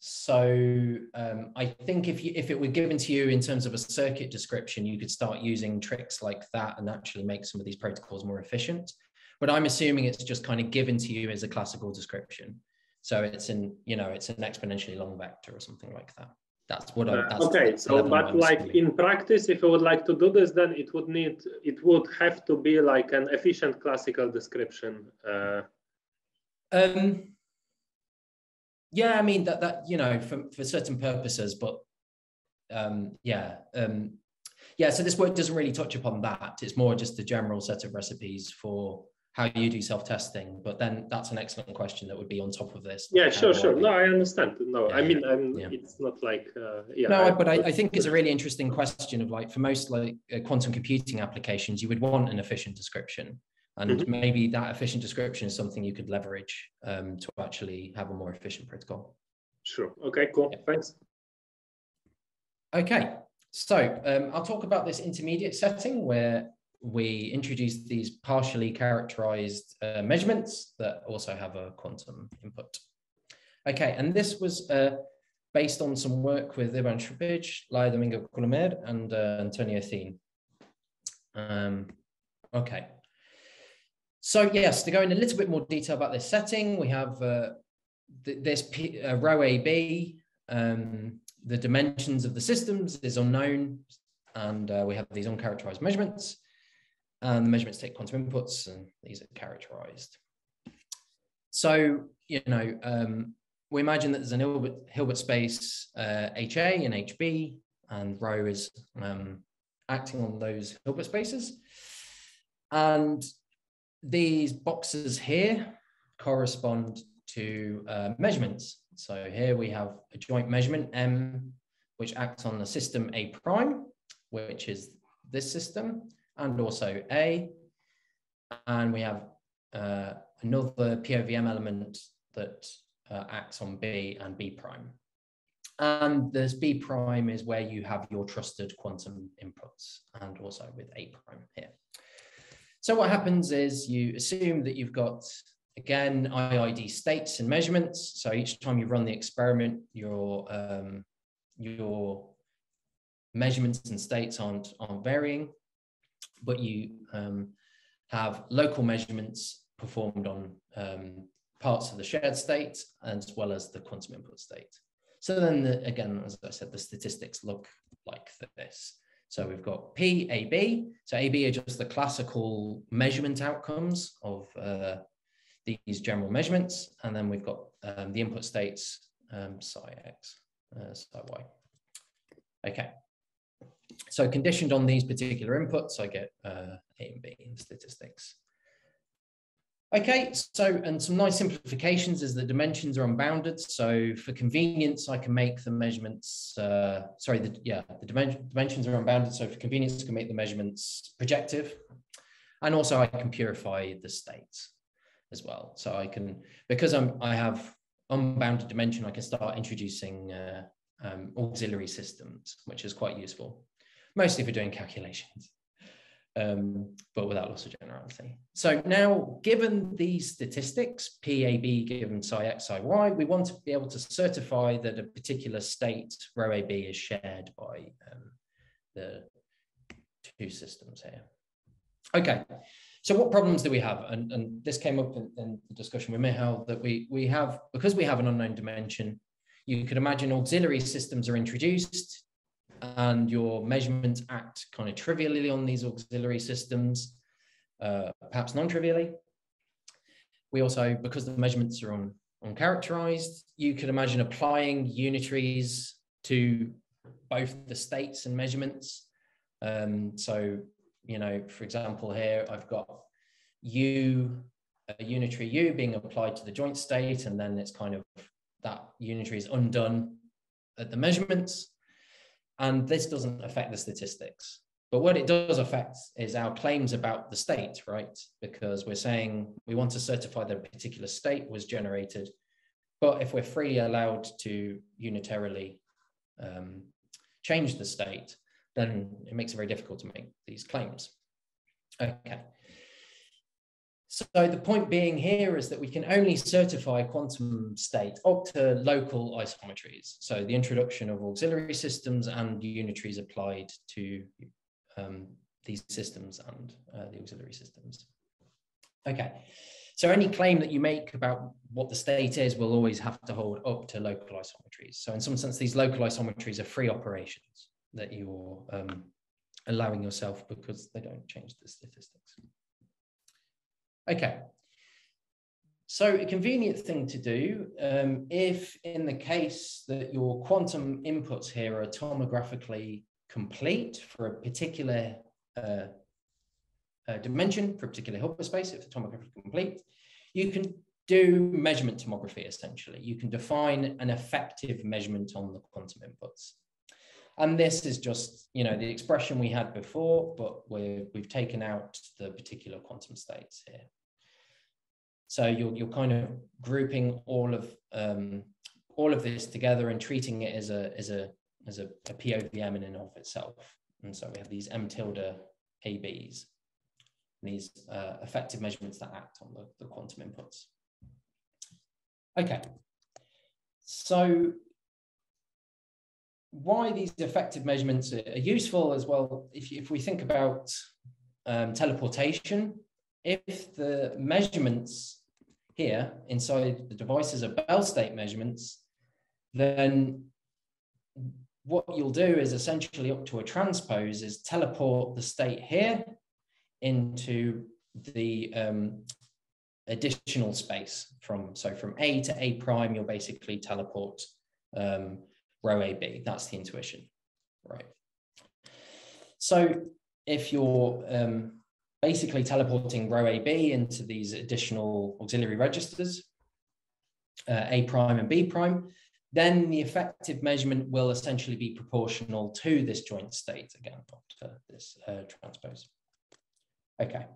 so um, I think if you if it were given to you in terms of a circuit description, you could start using tricks like that and actually make some of these protocols more efficient. But I'm assuming it's just kind of given to you as a classical description. So it's in you know it's an exponentially long vector or something like that that's what I, that's okay so but like in practice if you would like to do this then it would need it would have to be like an efficient classical description uh, um yeah i mean that that you know for, for certain purposes but um yeah um yeah so this work doesn't really touch upon that. It's more just a general set of recipes for how you do self-testing but then that's an excellent question that would be on top of this. Yeah sure sure. no i understand. No yeah, i mean I'm, yeah. it's not like uh, yeah no I, but I, I, think it's a really interesting question of like for most like uh, quantum computing applications you would want an efficient description and mm-hmm. maybe that efficient description is something you could leverage um, to actually have a more efficient protocol sure okay cool yeah. thanks okay so um, i'll talk about this intermediate setting where we introduce these partially characterized uh, measurements that also have a quantum input. Okay, and this was uh, based on some work with Ivan Šupić, Laia Domingo Colomer, and uh, Antonio Acín. Um, okay. So yes, to go in a little bit more detail about this setting, we have uh, th this P uh, rho AB. Um, the dimensions of the systems is unknown, and uh, we have these uncharacterized measurements and the measurements take quantum inputs, and these are characterized. So, you know, um, we imagine that there's an Hilbert, Hilbert space uh, HA and HB, and rho is um, acting on those Hilbert spaces. And these boxes here correspond to uh, measurements. So here we have a joint measurement M, which acts on the system A prime, which is this system and also A. And we have uh, another POVM element that uh, acts on B and B prime. And this B prime is where you have your trusted quantum inputs and also with A prime here. So what happens is you assume that you've got, again, IID states and measurements. So each time you run the experiment, your, um, your measurements and states aren't, aren't varying but you um, have local measurements performed on um, parts of the shared state as well as the quantum input state. So then the, again, as I said, the statistics look like this. So we've got P, A, B. So AB are just the classical measurement outcomes of uh, these general measurements. And then we've got um, the input states, um, psi X, uh, psi Y. Okay. So conditioned on these particular inputs, I get uh, A and B in statistics. Okay, so, and some nice simplifications is the dimensions are unbounded. So for convenience, I can make the measurements, uh, sorry, the, yeah, the dimension, dimensions are unbounded. So for convenience, I can make the measurements projective. And also I can purify the states as well. So I can, because I'm, I have unbounded dimension, I can start introducing uh, um, auxiliary systems, which is quite useful, mostly for doing calculations, um, but without loss of generality. So now, given these statistics, PAB given psi x, psi y, we want to be able to certify that a particular state, rho AB, is shared by um, the two systems here. Okay, so what problems do we have? And, and this came up in, in the discussion with Michal that we, we have, because we have an unknown dimension, you could imagine auxiliary systems are introduced and your measurements act kind of trivially on these auxiliary systems, uh, perhaps non-trivially. We also, because the measurements are on uncharacterized, you could imagine applying unitaries to both the states and measurements. Um, so, you know, for example, here I've got U, a unitary U being applied to the joint state, and then it's kind of that unitary is undone at the measurements. And this doesn't affect the statistics. But what it does affect is our claims about the state, right? Because we're saying we want to certify that a particular state was generated. But if we're freely allowed to unitarily um, change the state, then it makes it very difficult to make these claims. Okay. So the point being here is that we can only certify quantum state up to local isometries. So the introduction of auxiliary systems and unitaries applied to um, these systems and uh, the auxiliary systems. Okay, so any claim that you make about what the state is will always have to hold up to local isometries. So in some sense, these local isometries are free operations that you're um, allowing yourself because they don't change the statistics. Okay. So a convenient thing to do, um, if in the case that your quantum inputs here are tomographically complete for a particular uh, uh, dimension, for a particular Hilbert space, if the tomographically complete, you can do measurement tomography essentially. You can define an effective measurement on the quantum inputs. And this is just, you know, the expression we had before, but we have taken out the particular quantum states here. So you're, you're kind of grouping all of um, all of this together and treating it as a as a as a, a POVM in and of itself. And so we have these M tilde ABs, these uh, effective measurements that act on the, the quantum inputs. Okay, so why these effective measurements are useful as well, if, if we think about um, teleportation, if the measurements here inside the devices are Bell state measurements, then what you'll do is essentially up to a transpose is teleport the state here into the um, additional space from so from A to A prime, you'll basically teleport um, rho AB. That's the intuition, right? So if you're um, basically teleporting rho AB into these additional auxiliary registers, uh, A prime and B prime, then the effective measurement will essentially be proportional to this joint state again, to this uh, transpose. Okay.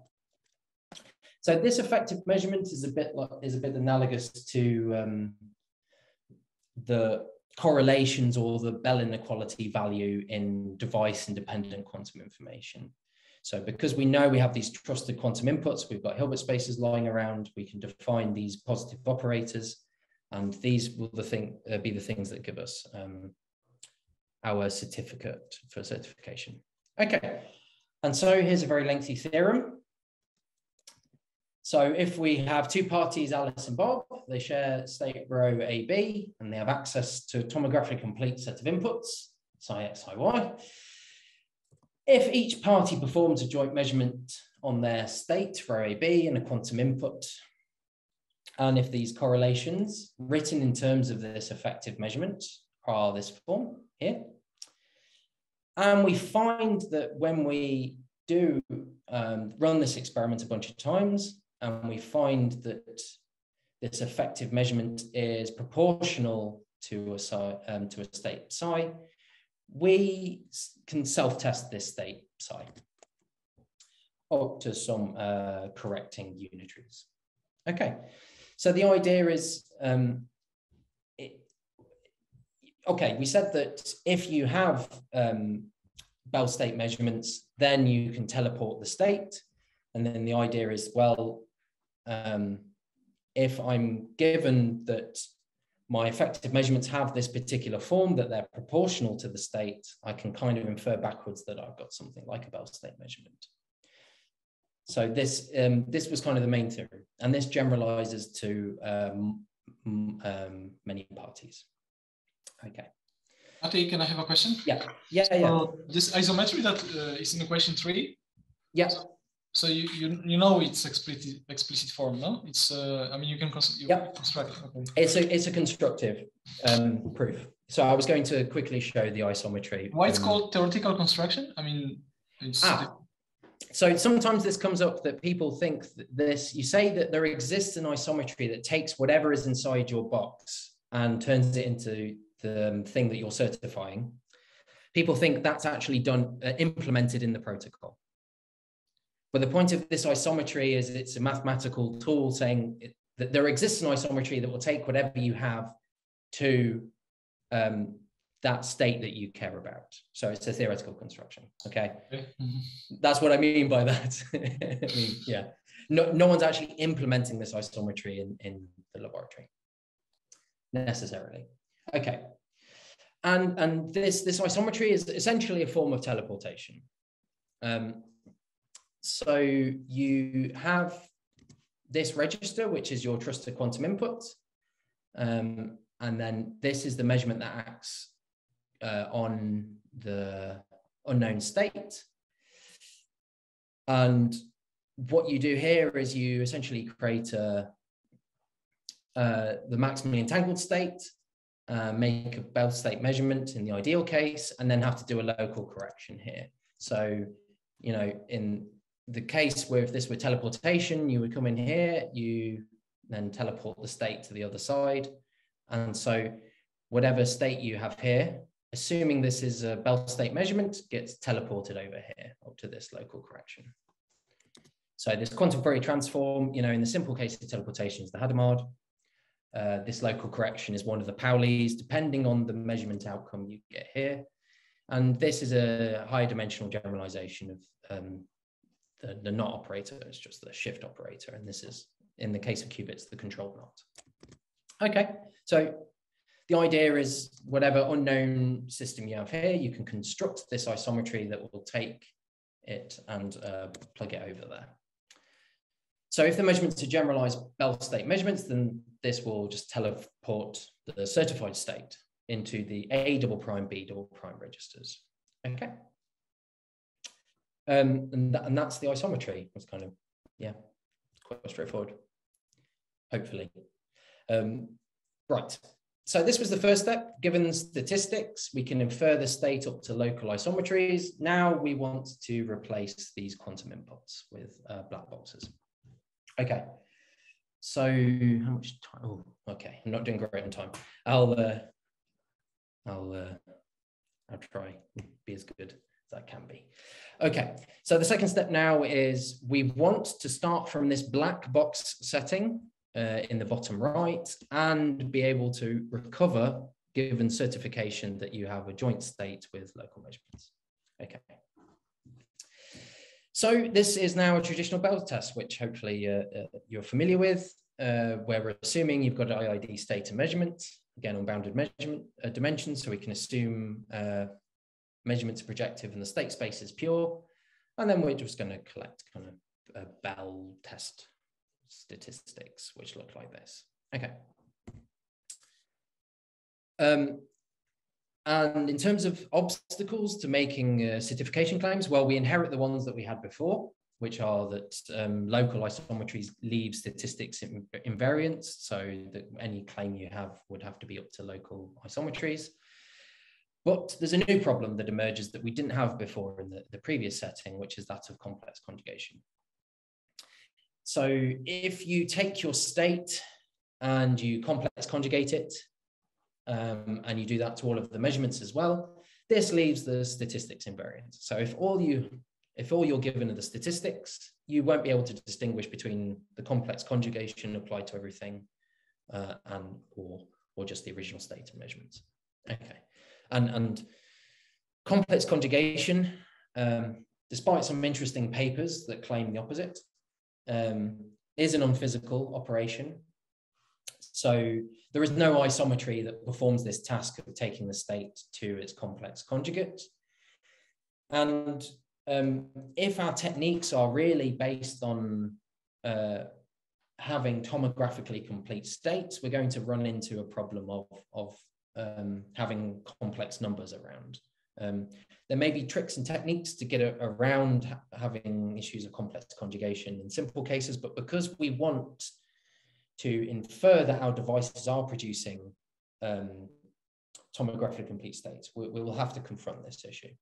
So this effective measurement is a bit like, is a bit analogous to um, the correlations or the Bell inequality value in device independent quantum information. So because we know we have these trusted quantum inputs, we've got Hilbert spaces lying around, we can define these positive operators, and these will the thing, uh, be the things that give us um, our certificate for certification. Okay, and so here's a very lengthy theorem. So if we have two parties, Alice and Bob, they share state rho AB, and they have access to a tomographically complete set of inputs, psi x, psi y. If each party performs a joint measurement on their state rho AB and a quantum input, and if these correlations written in terms of this effective measurement are this form here, and we find that when we do um, run this experiment a bunch of times, and we find that this effective measurement is proportional to a, um, to a state psi, we can self-test this state psi up to some uh, correcting unitaries. Okay, so the idea is um, it, okay, we said that if you have um, Bell state measurements, then you can teleport the state. And then the idea is, well, um, if I'm given that my effective measurements have this particular form, that they're proportional to the state, I can kind of infer backwards that I've got something like a Bell state measurement. So this, um, this was kind of the main theory, and this generalizes to um, um, many parties. Okay. Matty, can I have a question? Yeah, yeah, yeah. So this isometry that uh, is in equation three. Yeah. So you you, you know it's explicit explicit form, no? It's uh, I mean you can cons you Yep. construct. Okay. It's a it's a constructive um, proof. So I was going to quickly show the isometry. Why it's um, called theoretical construction? I mean, it's Ah. So sometimes this comes up that people think that this, you say that there exists an isometry that takes whatever is inside your box and turns it into the um, thing that you're certifying. People think that's actually done, uh, implemented in the protocol. But the point of this isometry is it's a mathematical tool saying it- that there exists an isometry that will take whatever you have to um, that state that you care about. So it's a theoretical construction. Okay. Mhm. that's what I mean by that. I mean, yeah, no, no one's actually implementing this isometry in, in the laboratory necessarily. Okay, and and this this isometry is essentially a form of teleportation. Um, so you have this register, which is your trusted quantum input, um, and then this is the measurement that acts uh, on the unknown state. And what you do here is you essentially create a, uh, the maximally entangled state, uh, make a Bell state measurement in the ideal case, and then have to do a local correction here. So, you know, in the case where if this were teleportation, you would come in here, you then teleport the state to the other side. And so whatever state you have here, assuming this is a Bell state measurement, gets teleported over here up to this local correction. So this quantum Fourier transform, you know, in the simple case of teleportation is the Hadamard. Uh, this local correction is one of the Pauli's, depending on the measurement outcome you get here. And this is a higher dimensional generalization of um, the, the not operator, it's just the shift operator. And this is, in the case of qubits, the control not. Okay, so the idea is whatever unknown system you have here, you can construct this isometry that will take it and uh, plug it over there. So if the measurements are generalized Bell state measurements, then this will just teleport the certified state into the A double prime, B double prime registers. Okay. Um, and, and that's the isometry. It's kind of, yeah, quite straightforward, hopefully. Um, right. So this was the first step. Given statistics, we can infer the state up to local isometries. Now we want to replace these quantum inputs with uh, black boxes. Okay. So how much time? Oh, okay. I'm not doing great on time. I'll, uh, I'll, uh, I'll try be as good I can be. Okay. So the second step now is we want to start from this black box setting uh, in the bottom right and be able to recover given certification that you have a joint state with local measurements. Okay. So this is now a traditional Bell test, which hopefully uh, uh, you're familiar with, uh, where we're assuming you've got an IID state and measurement, again, unbounded measurement uh, dimensions, so we can assume uh, measurements are projective and the state space is pure. And then we're just going to collect kind of a Bell test statistics, which look like this. Okay. Um, and in terms of obstacles to making uh, certification claims, well, we inherit the ones that we had before, which are that um, local isometries leave statistics in, invariants. So that any claim you have would have to be up to local isometries. But there's a new problem that emerges that we didn't have before in the, the previous setting, which is that of complex conjugation. So if you take your state and you complex conjugate it, um, and you do that to all of the measurements as well, this leaves the statistics invariant. So if all you if all you're given are the statistics, you won't be able to distinguish between the complex conjugation applied to everything uh, and or or just the original state of measurements. Okay, and and complex conjugation, um, despite some interesting papers that claim the opposite, um, is an unphysical operation. So there is no isometry that performs this task of taking the state to its complex conjugate. And um, if our techniques are really based on uh, having tomographically complete states, we're going to run into a problem of, of um, having complex numbers around. Um, there may be tricks and techniques to get a, around ha having issues of complex conjugation in simple cases, but because we want to infer that our devices are producing um, tomographically complete states, we, we will have to confront this issue.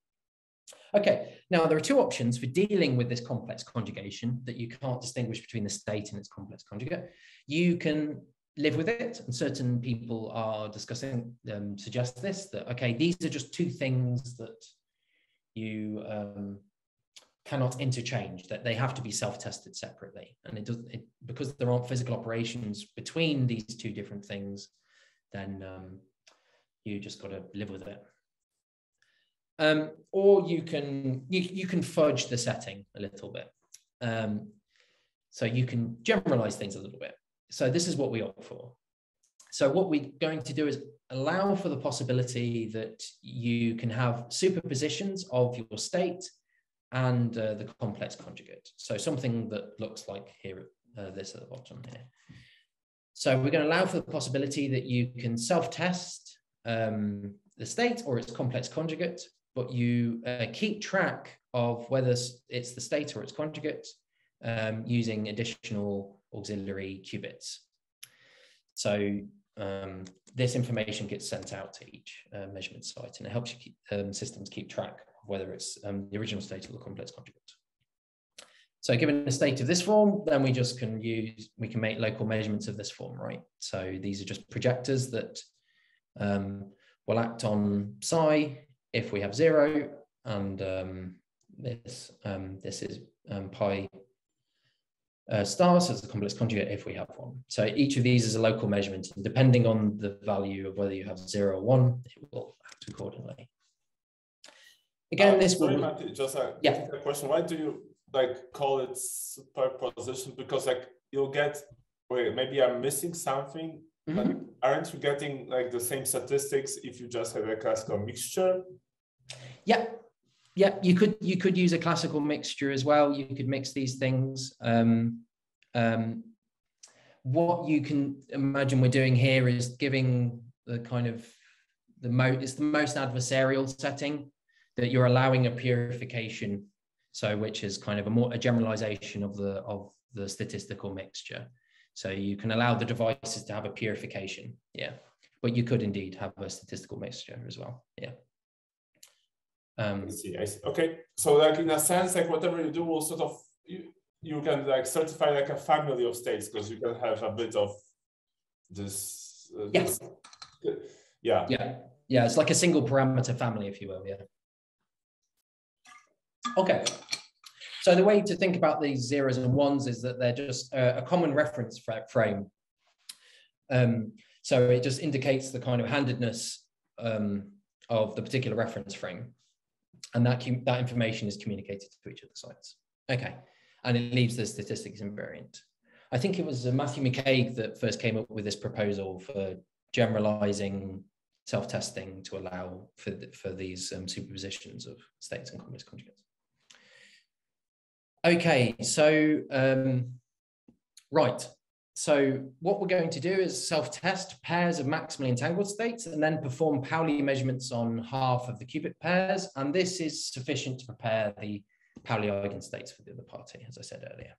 Okay, now there are two options for dealing with this complex conjugation that you can't distinguish between the state and its complex conjugate. You can live with it, and certain people are discussing, um, suggest this, that, okay, these are just two things that you um, cannot interchange, that they have to be self-tested separately. And it does, it, because there aren't physical operations between these two different things, then um, you just got to live with it. Um, or you can you, you can fudge the setting a little bit. Um, so you can generalize things a little bit. So this is what we opt for. So what we're going to do is allow for the possibility that you can have superpositions of your state and uh, the complex conjugate. So something that looks like here, uh, this at the bottom here. So we're going to allow for the possibility that you can self-test um, the state or its complex conjugate but you uh, keep track of whether it's the state or its conjugate um, using additional auxiliary qubits. So um, this information gets sent out to each uh, measurement site and it helps keep, um, systems keep track of whether it's um, the original state or the complex conjugate. So given the state of this form, then we just can use, we can make local measurements of this form, right? So these are just projectors that um, will act on psi if we have zero, and um, this um, this is pi uh, star, so it's a complex conjugate if we have one. So each of these is a local measurement, and depending on the value of whether you have zero or one, it will act accordingly. Again, uh, this sorry, will... Just a, yeah. a question. Why do you like call it superposition? Because like you'll get, wait, maybe I'm missing something. Mm -hmm. aren't you getting like the same statistics if you just have a classical mixture? Yeah, yeah. You could you could use a classical mixture as well. You could mix these things. Um, um, what you can imagine we're doing here is giving the kind of the most it's the most adversarial setting that you're allowing a purification so which is kind of a more a generalization of the of the statistical mixture so you can allow the devices to have a purification yeah but you could indeed have a statistical mixture as well yeah um, I see, I see. Okay, so like in a sense, like whatever you do will sort of you you can like certify like a family of states because you can have a bit of this. Uh, yes. This, yeah. Yeah. Yeah. It's like a single parameter family, if you will. Yeah. Okay. So the way to think about these zeros and ones is that they're just a, a common reference frame. Um, so it just indicates the kind of handedness um, of the particular reference frame and that, that information is communicated to each of the sites. Okay, and it leaves the statistics invariant. I think it was uh, Matthew McKague that first came up with this proposal for generalizing self-testing to allow for, the, for these um, superpositions of states and complex conjugates. Okay, so um, right, so what we're going to do is self-test pairs of maximally entangled states and then perform Pauli measurements on half of the qubit pairs. And this is sufficient to prepare the Pauli eigenstates for the other party, as I said earlier.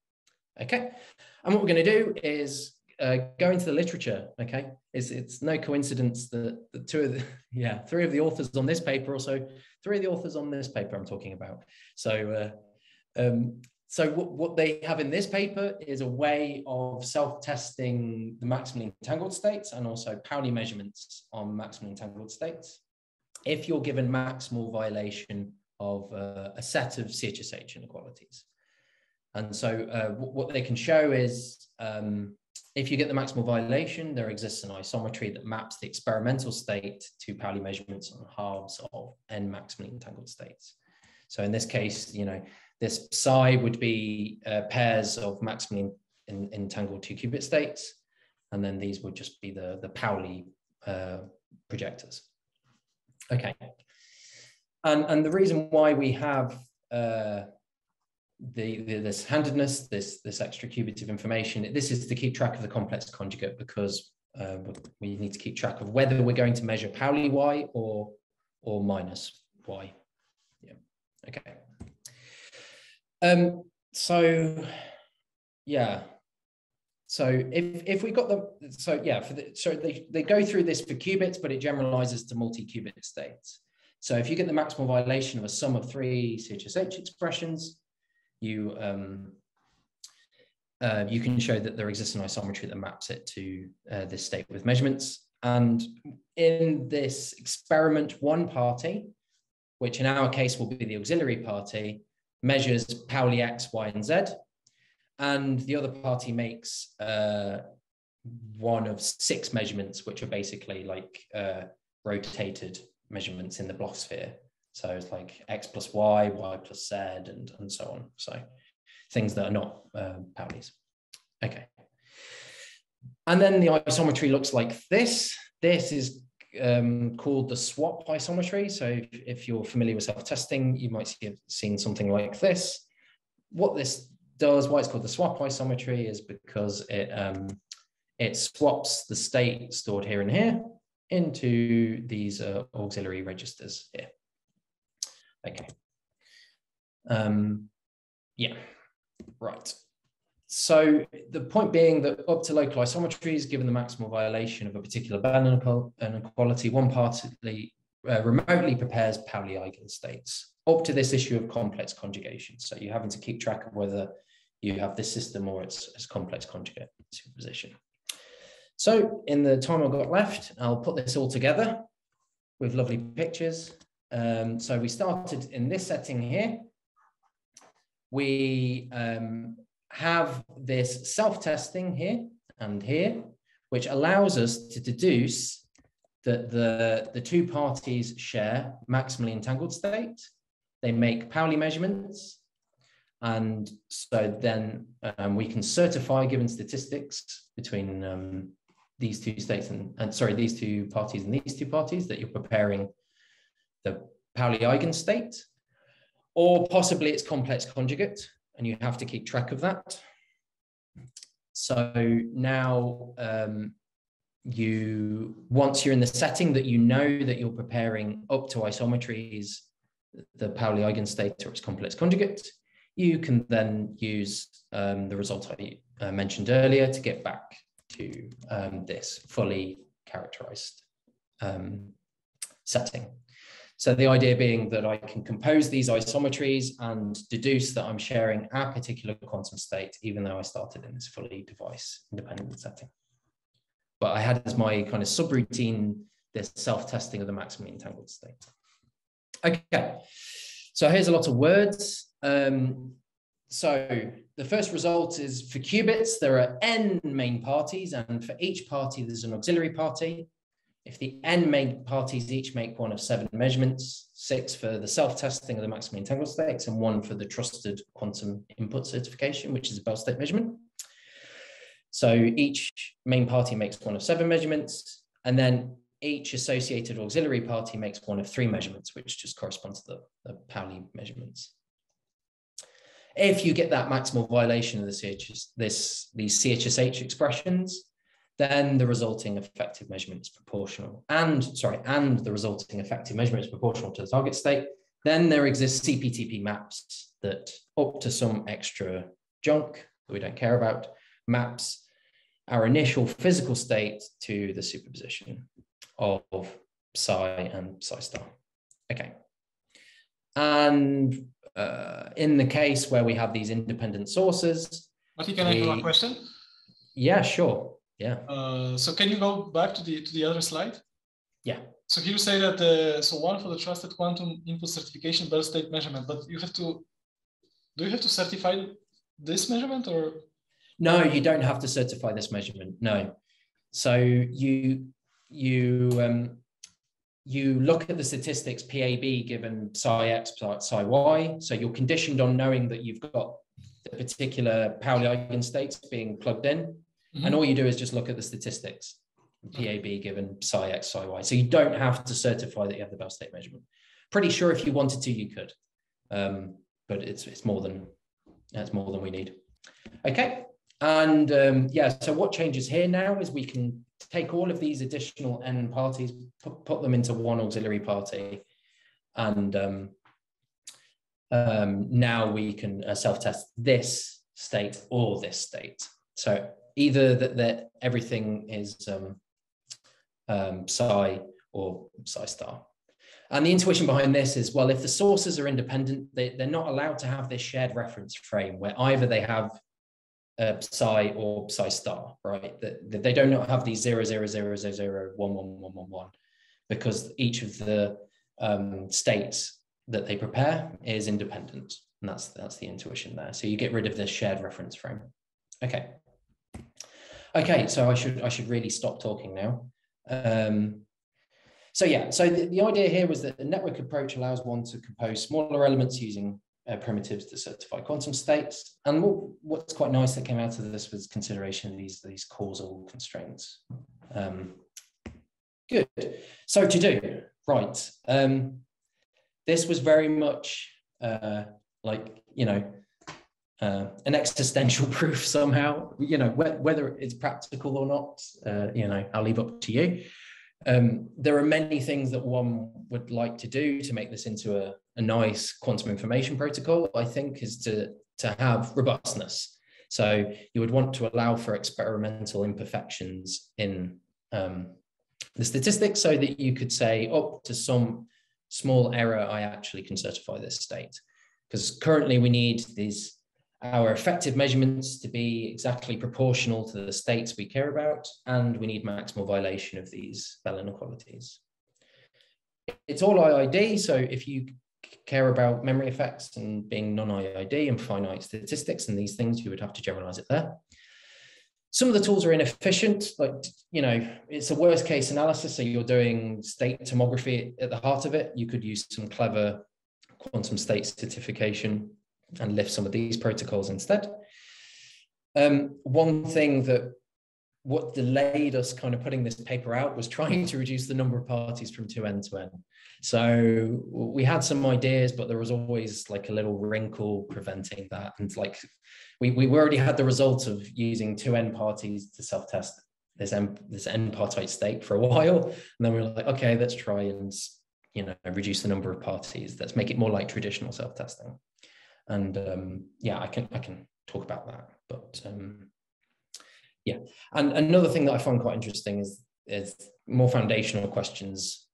Okay, and what we're going to do is uh, go into the literature. Okay, it's, it's no coincidence that the two of the, yeah, three of the authors on this paper, also three of the authors on this paper I'm talking about. So uh, um, so what, what they have in this paper is a way of self-testing the maximally entangled states and also Pauli measurements on maximally entangled states. If you're given maximal violation of uh, a set of CHSH inequalities. And so uh, what they can show is um, if you get the maximal violation, there exists an isometry that maps the experimental state to Pauli measurements on halves of n maximally entangled states. So in this case, you know, this psi would be uh, pairs of maximally entangled two qubit states, and then these would just be the, the Pauli uh, projectors. Okay. And, and the reason why we have uh, the, the, this handedness, this, this extra qubit of information, this is to keep track of the complex conjugate because uh, we need to keep track of whether we're going to measure Pauli y or, or minus y. Yeah, okay. Um, so, yeah. So if, if we got the, so yeah, for the, so they, they go through this for qubits, but it generalizes to multi-qubit states. So if you get the maximal violation of a sum of three CHSH expressions, you um, uh, you can show that there exists an isometry that maps it to uh, this state with measurements. And in this experiment, one party, which in our case will be the auxiliary party, measures Pauli X, Y, and Z. And the other party makes uh, one of six measurements, which are basically like uh, rotated measurements in the Bloch sphere. So it's like X plus Y, Y plus Z, and, and so on. So things that are not um, Pauli's. Okay. And then the isometry looks like this. This is um, called the swap isometry. So if, if you're familiar with self-testing, you might see, have seen something like this. What this does, why it's called the swap isometry is because it, um, it swaps the state stored here and here into these uh, auxiliary registers here. Okay. Um, yeah, right. So the point being that up to local isometries, given the maximal violation of a particular band inequality, one partly uh, remotely prepares Pauli eigenstates up to this issue of complex conjugation. So you're having to keep track of whether you have this system or it's, it's complex conjugate superposition. So in the time I've got left, I'll put this all together with lovely pictures. Um, so we started in this setting here. We um, have this self-testing here and here, which allows us to deduce that the, the two parties share maximally entangled state. They make Pauli measurements. And so then um, we can certify given statistics between um, these two states and, and sorry, these two parties and these two parties that you're preparing the Pauli eigenstate, or possibly it's complex conjugate, and you have to keep track of that. So now um, you, once you're in the setting that you know that you're preparing up to isometries, the Pauli eigenstate or its complex conjugate, you can then use um, the result I uh, mentioned earlier to get back to um, this fully characterized um, setting. So the idea being that I can compose these isometries and deduce that I'm sharing a particular quantum state, even though I started in this fully device independent setting. But I had as my kind of subroutine this self-testing of the maximally entangled state. Okay, so here's a lot of words. Um, so the first result is for qubits, there are n main parties, and for each party, there's an auxiliary party. If the n main parties each make one of seven measurements, six for the self-testing of the maximally entangled states, and one for the trusted quantum input certification, which is a Bell state measurement. So each main party makes one of seven measurements, and then each associated auxiliary party makes one of three measurements, which just correspond to the, the Pauli measurements. If you get that maximal violation of the CHS, this, these CHSH expressions, then the resulting effective measurement is proportional and sorry, and the resulting effective measurement is proportional to the target state. Then there exists CPTP maps that up to some extra junk that we don't care about maps our initial physical state to the superposition of psi and psi star. Okay. And uh, in the case where we have these independent sources. But can we, I have a question? Yeah, sure. Yeah. Uh, so can you go back to the to the other slide? Yeah. So here you say that uh, so one for the trusted quantum input certification Bell state measurement, but you have to do you have to certify this measurement or? No, you don't have to certify this measurement. No. So you you um, you look at the statistics PAB given psi x psi y. So you're conditioned on knowing that you've got the particular Pauli eigenstates being plugged in, mm-hmm. and all you do is just look at the statistics. PAB given psi x psi y. So you don't have to certify that you have the Bell state measurement. Pretty sure if you wanted to, you could, um, but it's it's more than that's more than we need. Okay, and um, yeah, so what changes here now is we can take all of these additional n parties, put, put them into one auxiliary party, and um, um, now we can uh, self-test this state or this state. So either that, that everything is um, um, psi or psi star. And the intuition behind this is, well, if the sources are independent, they, they're not allowed to have this shared reference frame where either they have uh, psi or psi star, right? That they do not have these zero zero zero zero zero one one one one one because each of the um, states that they prepare is independent, and that's that's the intuition there. So you get rid of this shared reference frame. Okay. Okay, so I should I should really stop talking now. Um, so yeah, so the, the idea here was that the network approach allows one to compose smaller elements using uh, primitives to certify quantum states. And what, what's quite nice that came out of this was consideration of these, these causal constraints. Um, good. So to do, right. Um, this was very much uh, like, you know, uh, an existential proof somehow, you know, wh whether it's practical or not, uh, you know, I'll leave up to you. Um, there are many things that one would like to do to make this into a, a nice quantum information protocol, I think, is to, to have robustness. So you would want to allow for experimental imperfections in um, the statistics so that you could say, up oh, to some small error, I actually can certify this state. Because currently we need these our effective measurements to be exactly proportional to the states we care about, and we need maximal violation of these Bell inequalities. It's all IID, so if you care about memory effects and being non-IID and finite statistics and these things, you would have to generalize it there. Some of the tools are inefficient, like, you know, it's a worst case analysis. So you're doing state tomography at the heart of it. You could use some clever quantum state certification and lift some of these protocols instead. Um, one thing that what delayed us kind of putting this paper out was trying to reduce the number of parties from two end to end. So we had some ideas, but there was always like a little wrinkle preventing that. And like we, we already had the result of using two end parties to self-test this n this end partite state for a while. And then we were like, okay, let's try and you know reduce the number of parties. Let's make it more like traditional self-testing and um, yeah, I can I can talk about that. But um, yeah, and another thing that I find quite interesting is is more foundational questions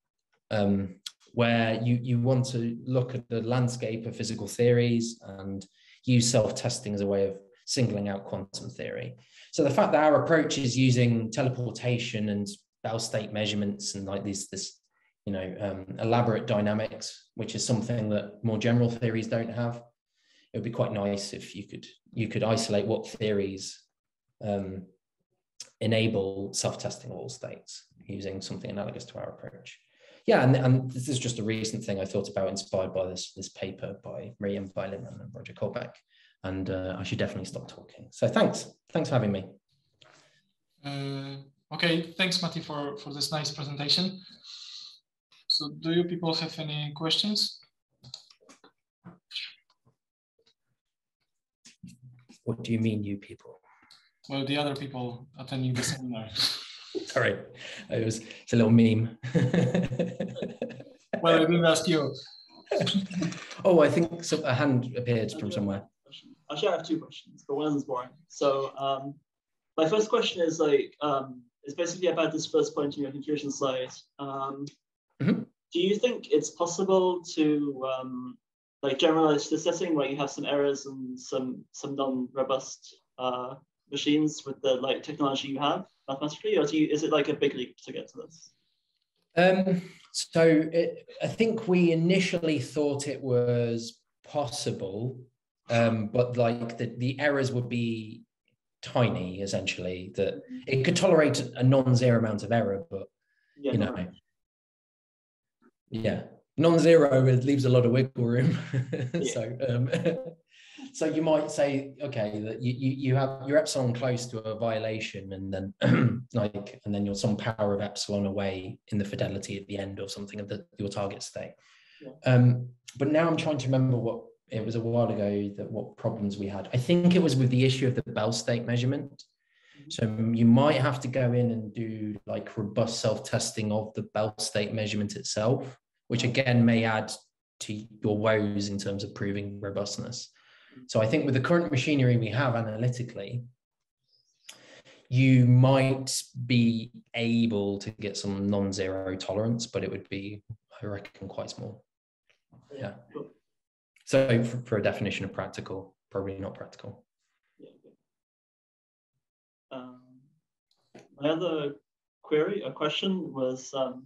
um, where you you want to look at the landscape of physical theories and use self testing as a way of singling out quantum theory. So the fact that our approach is using teleportation and Bell state measurements and like these this you know um, elaborate dynamics, which is something that more general theories don't have it would be quite nice if you could you could isolate what theories um, enable self-testing all states using something analogous to our approach. Yeah, and, and this is just a recent thing I thought about, inspired by this this paper by Miriam Weilenmann and Roger Colbeck, and uh, I should definitely stop talking. So thanks, thanks for having me. Uh, okay, thanks, Matty, for for this nice presentation. So, do you people have any questions? What do you mean, you people? Well, the other people attending the seminar. Sorry, it was it's a little meme. well, I didn't ask you. oh, I think so, a hand appeared from somewhere. Actually, I have two questions, but one of boring. So, um, my first question is like, um, it's basically about this first point in your conclusion slide. Um, mm-hmm. Do you think it's possible to um, like generalized setting where you have some errors and some some non-robust uh, machines with the like technology you have mathematically, or do you, is it like a big leap to get to this? Um, so it, I think we initially thought it was possible, um, but like the, the errors would be tiny essentially that it could tolerate a non-zero amount of error, but yeah, you know, no. yeah, non-zero it leaves a lot of wiggle room. Yeah. so um, so you might say okay that you, you you have your epsilon close to a violation and then like and then you're some power of epsilon away in the fidelity at the end or something of the, your target state yeah. um but now i'm trying to remember what it was a while ago that what problems we had. I think it was with the issue of the Bell state measurement. Mm-hmm. So you might have to go in and do like robust self-testing of the Bell state measurement itself, which again may add to your woes in terms of proving robustness. So I think with the current machinery we have analytically, you might be able to get some non-zero tolerance, but it would be, I reckon, quite small. Yeah. So for, for a definition of practical, probably not practical. Yeah. Um, my other query, a question was, um,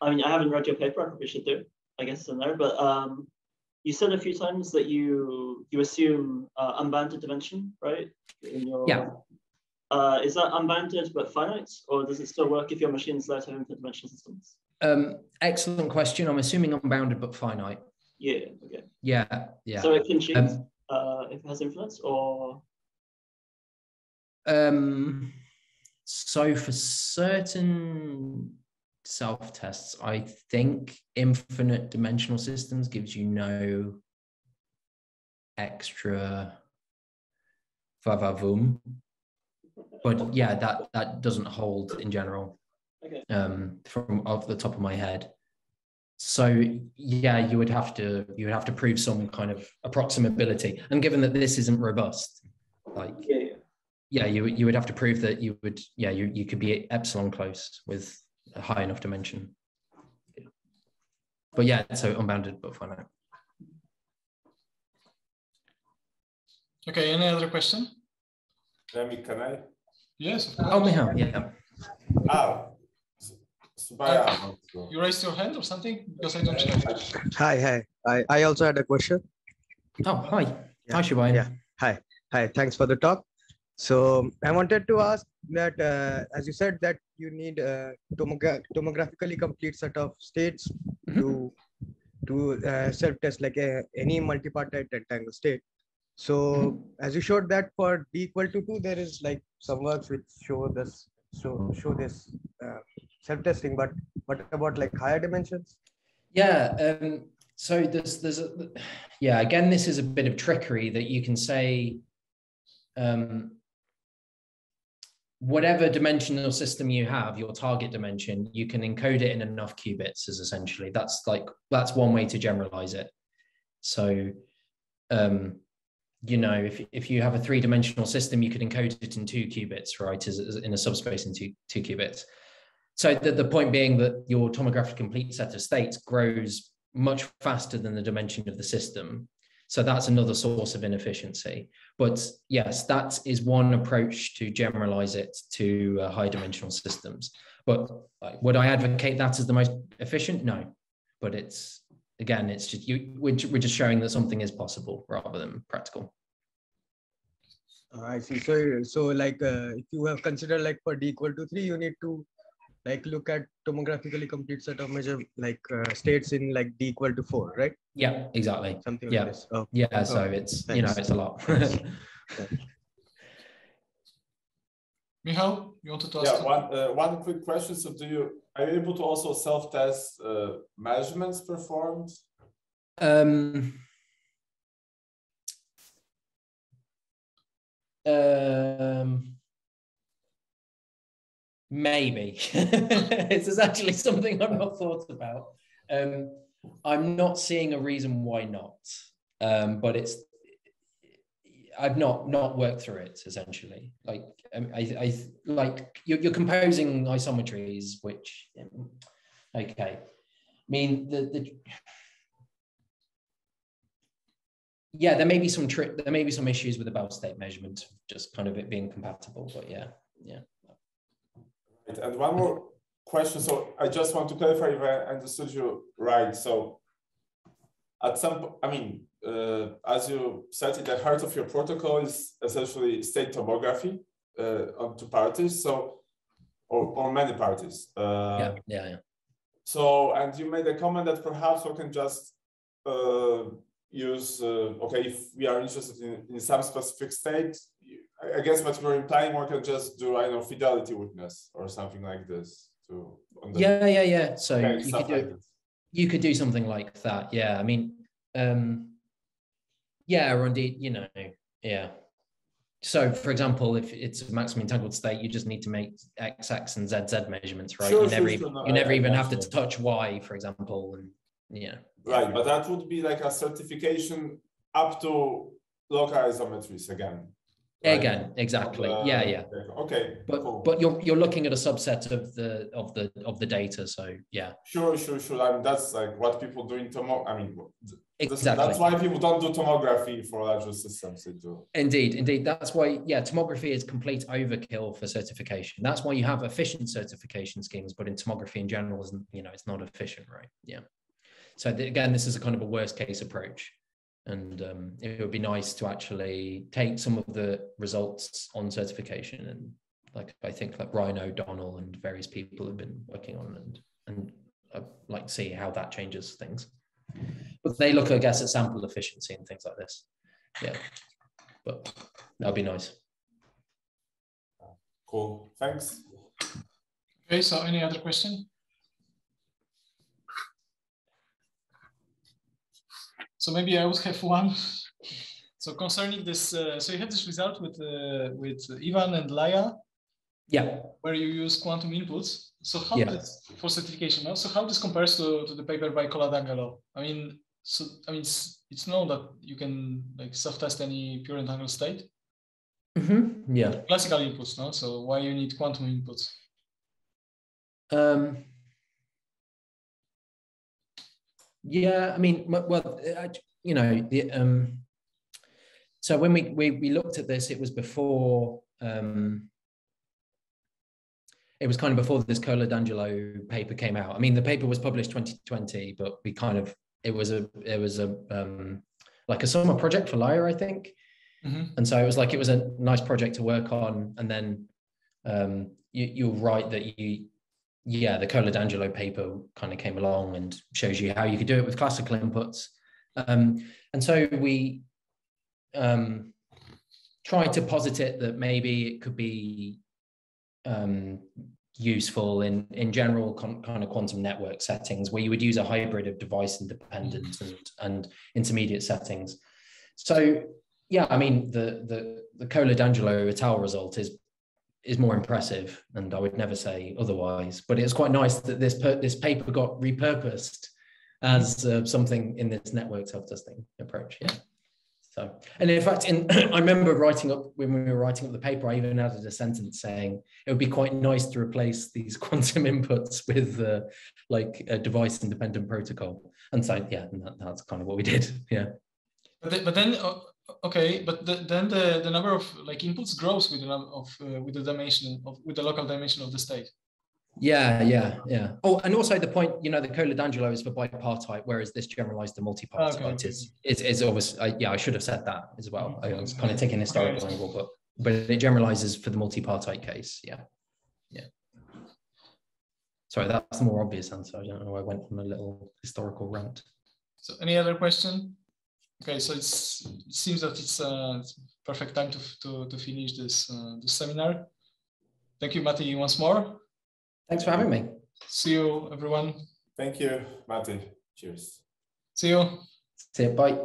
I mean, I haven't read your paper. I probably should do. I guess it's in there, but um, you said a few times that you you assume uh, unbounded dimension, right? In your yeah. Uh, is that unbounded but finite, or does it still work if your machine is allowed to have infinite dimensional systems? Um, excellent question. I'm assuming unbounded but finite. Yeah. Okay. Yeah. Yeah. So it can cheat um, uh, if it has influence, or. Um. So for certain self tests, I think infinite dimensional systems gives you no extra vavavoom. But yeah, that that doesn't hold in general. Okay. Um, from off the top of my head so yeah you would have to you would have to prove some kind of approximability and given that this isn't robust like yeah, yeah. yeah you, you would have to prove that you would yeah you, you could be epsilon close with a high enough dimension but yeah so unbounded but finite okay any other question Remy, can I? Yes. Oh, Michal, yeah. Oh, uh, you raised your hand or something? Because I don't Hi, hi. I, I also had a question. Oh, hi. Yeah. Hi, Shubhayan. Yeah. Hi. Hi. Thanks for the talk. So I wanted to ask that, uh, as you said, that you need a tomogra tomographically complete set of states mm -hmm. to to uh, self-test like a, any multipartite entangled state. So mm -hmm. as you showed that for d equal to two, there is like some works which show this so show this uh, self-testing but what about like higher dimensions yeah um, so there's there's a, yeah again this is a bit of trickery that you can say um, whatever dimensional system you have your target dimension you can encode it in enough qubits as essentially that's like that's one way to generalize it so um, you know if, if you have a three-dimensional system you could encode it in two qubits right as, as in a subspace in two, two qubits so the, the point being that your tomographic complete set of states grows much faster than the dimension of the system. So that's another source of inefficiency. But yes, that is one approach to generalize it to uh, high dimensional systems. But would I advocate that as the most efficient? No. But it's again, it's just you. We're, we're just showing that something is possible rather than practical. I see. So, so like uh, if you have considered like for d equal to three, you need to like look at tomographically complete set of measure like uh, states in like d equal to four right yeah exactly something yeah like this. Oh. yeah so oh, it's thanks. you know it's a lot Michal, you wanted to ask? Yeah, one, uh, one quick question. So do you, are you able to also self-test uh, measurements performed? Um, um, Maybe it's actually something I've not thought about. Um, I'm not seeing a reason why not, um, but it's I've not not worked through it essentially. Like um, I, I like you're, you're composing isometries, which okay. I mean the the yeah, there may be some trick. There may be some issues with the Bell state measurement, just kind of it being compatible. But yeah, yeah. And one more question. So I just want to clarify if I understood you right. So at some, I mean, uh, as you said, the heart of your protocol is essentially state tomography uh, on two parties. So, or, or many parties. Uh, yeah, yeah, yeah. So, and you made a comment that perhaps we can just uh, use, uh, okay, if we are interested in, in some specific state, I guess what you're implying, we can just do, I know, fidelity witness or something like this. To, yeah, yeah, yeah. So okay, you could do, like you could do something like that. Yeah, I mean, um, yeah, or indeed, you know, yeah. So, for example, if it's a maximum entangled state, you just need to make x, x, and z, z measurements, right? Sure, you never, sure, even, sure. you never even have to touch y, for example, and yeah. Right, but that would be like a certification up to local isometries again. Right? Again, exactly. Uh, yeah, yeah. Okay. But cool. but you're you're looking at a subset of the of the of the data. So yeah. Sure, sure, sure. I mean that's like what people do in tomo. I mean, exactly. That's why people don't do tomography for larger systems. They do. Indeed, indeed. That's why yeah, tomography is complete overkill for certification. That's why you have efficient certification schemes, but in tomography in general, isn't you know it's not efficient, right? Yeah. So again, this is a kind of a worst case approach and um, it would be nice to actually take some of the results on certification and like I think like Ryan O'Donnell and various people have been working on and and I'd like to see how that changes things. But they look, I guess, at sample efficiency and things like this. Yeah, but that'd be nice. Cool. Thanks. Okay. So, any other question? So maybe I would have one. So concerning this, uh, so you had this result with uh, with Ivan and Laia. Yeah. Where you use quantum inputs. So how yeah. this for certification? No? So how this compares to, to the paper by Coladangelo? I mean, so I mean, it's, it's known that you can like self-test any pure entangled state. Mm-hmm. Yeah. Classical inputs, no. So why you need quantum inputs? Um, yeah, I mean, well, you know, the, um, so when we, we we looked at this, it was before um, it was kind of before this Coladangelo paper came out. I mean, the paper was published 2020, but we kind of it was a it was a um, like a summer project for Laia, I think. Mm-hmm. And so it was like it was a nice project to work on, and then um, you, you're right that you yeah, the Coladangelo paper kind of came along and shows you how you could do it with classical inputs. Um, and so we um, tried to posit it that maybe it could be um, useful in, in general kind of quantum network settings where you would use a hybrid of device independent and, and intermediate settings. So yeah, I mean, the, the, the Coladangelo et al. result is is more impressive, and I would never say otherwise. But it's quite nice that this per- this paper got repurposed as uh, something in this network self-testing approach. Yeah. So, and in fact, in I remember writing up when we were writing up the paper, I even added a sentence saying it would be quite nice to replace these quantum inputs with uh, like a device-independent protocol. And so, yeah, that, that's kind of what we did. Yeah. But then, but then uh, okay, but the, then the, the number of like inputs grows with the of uh, with the dimension of with the local dimension of the state. Yeah, yeah, yeah. Oh, and also the point, you know, the Coladangelo is for bipartite, whereas this generalized to multipartite okay. is, is is always. Uh, yeah, I should have said that as well. I was kind of taking historical okay. angle, but but it generalizes for the multipartite case. Yeah, yeah. Sorry, that's the more obvious answer. I don't know. I went on a little historical rant. So, any other question? Okay, so it's, it seems that it's a uh, perfect time to, to, to finish this, uh, this seminar. Thank you, Matty, once more. Thanks for having me. See you, everyone. Thank you, Matty. Cheers. See you. See you. Bye.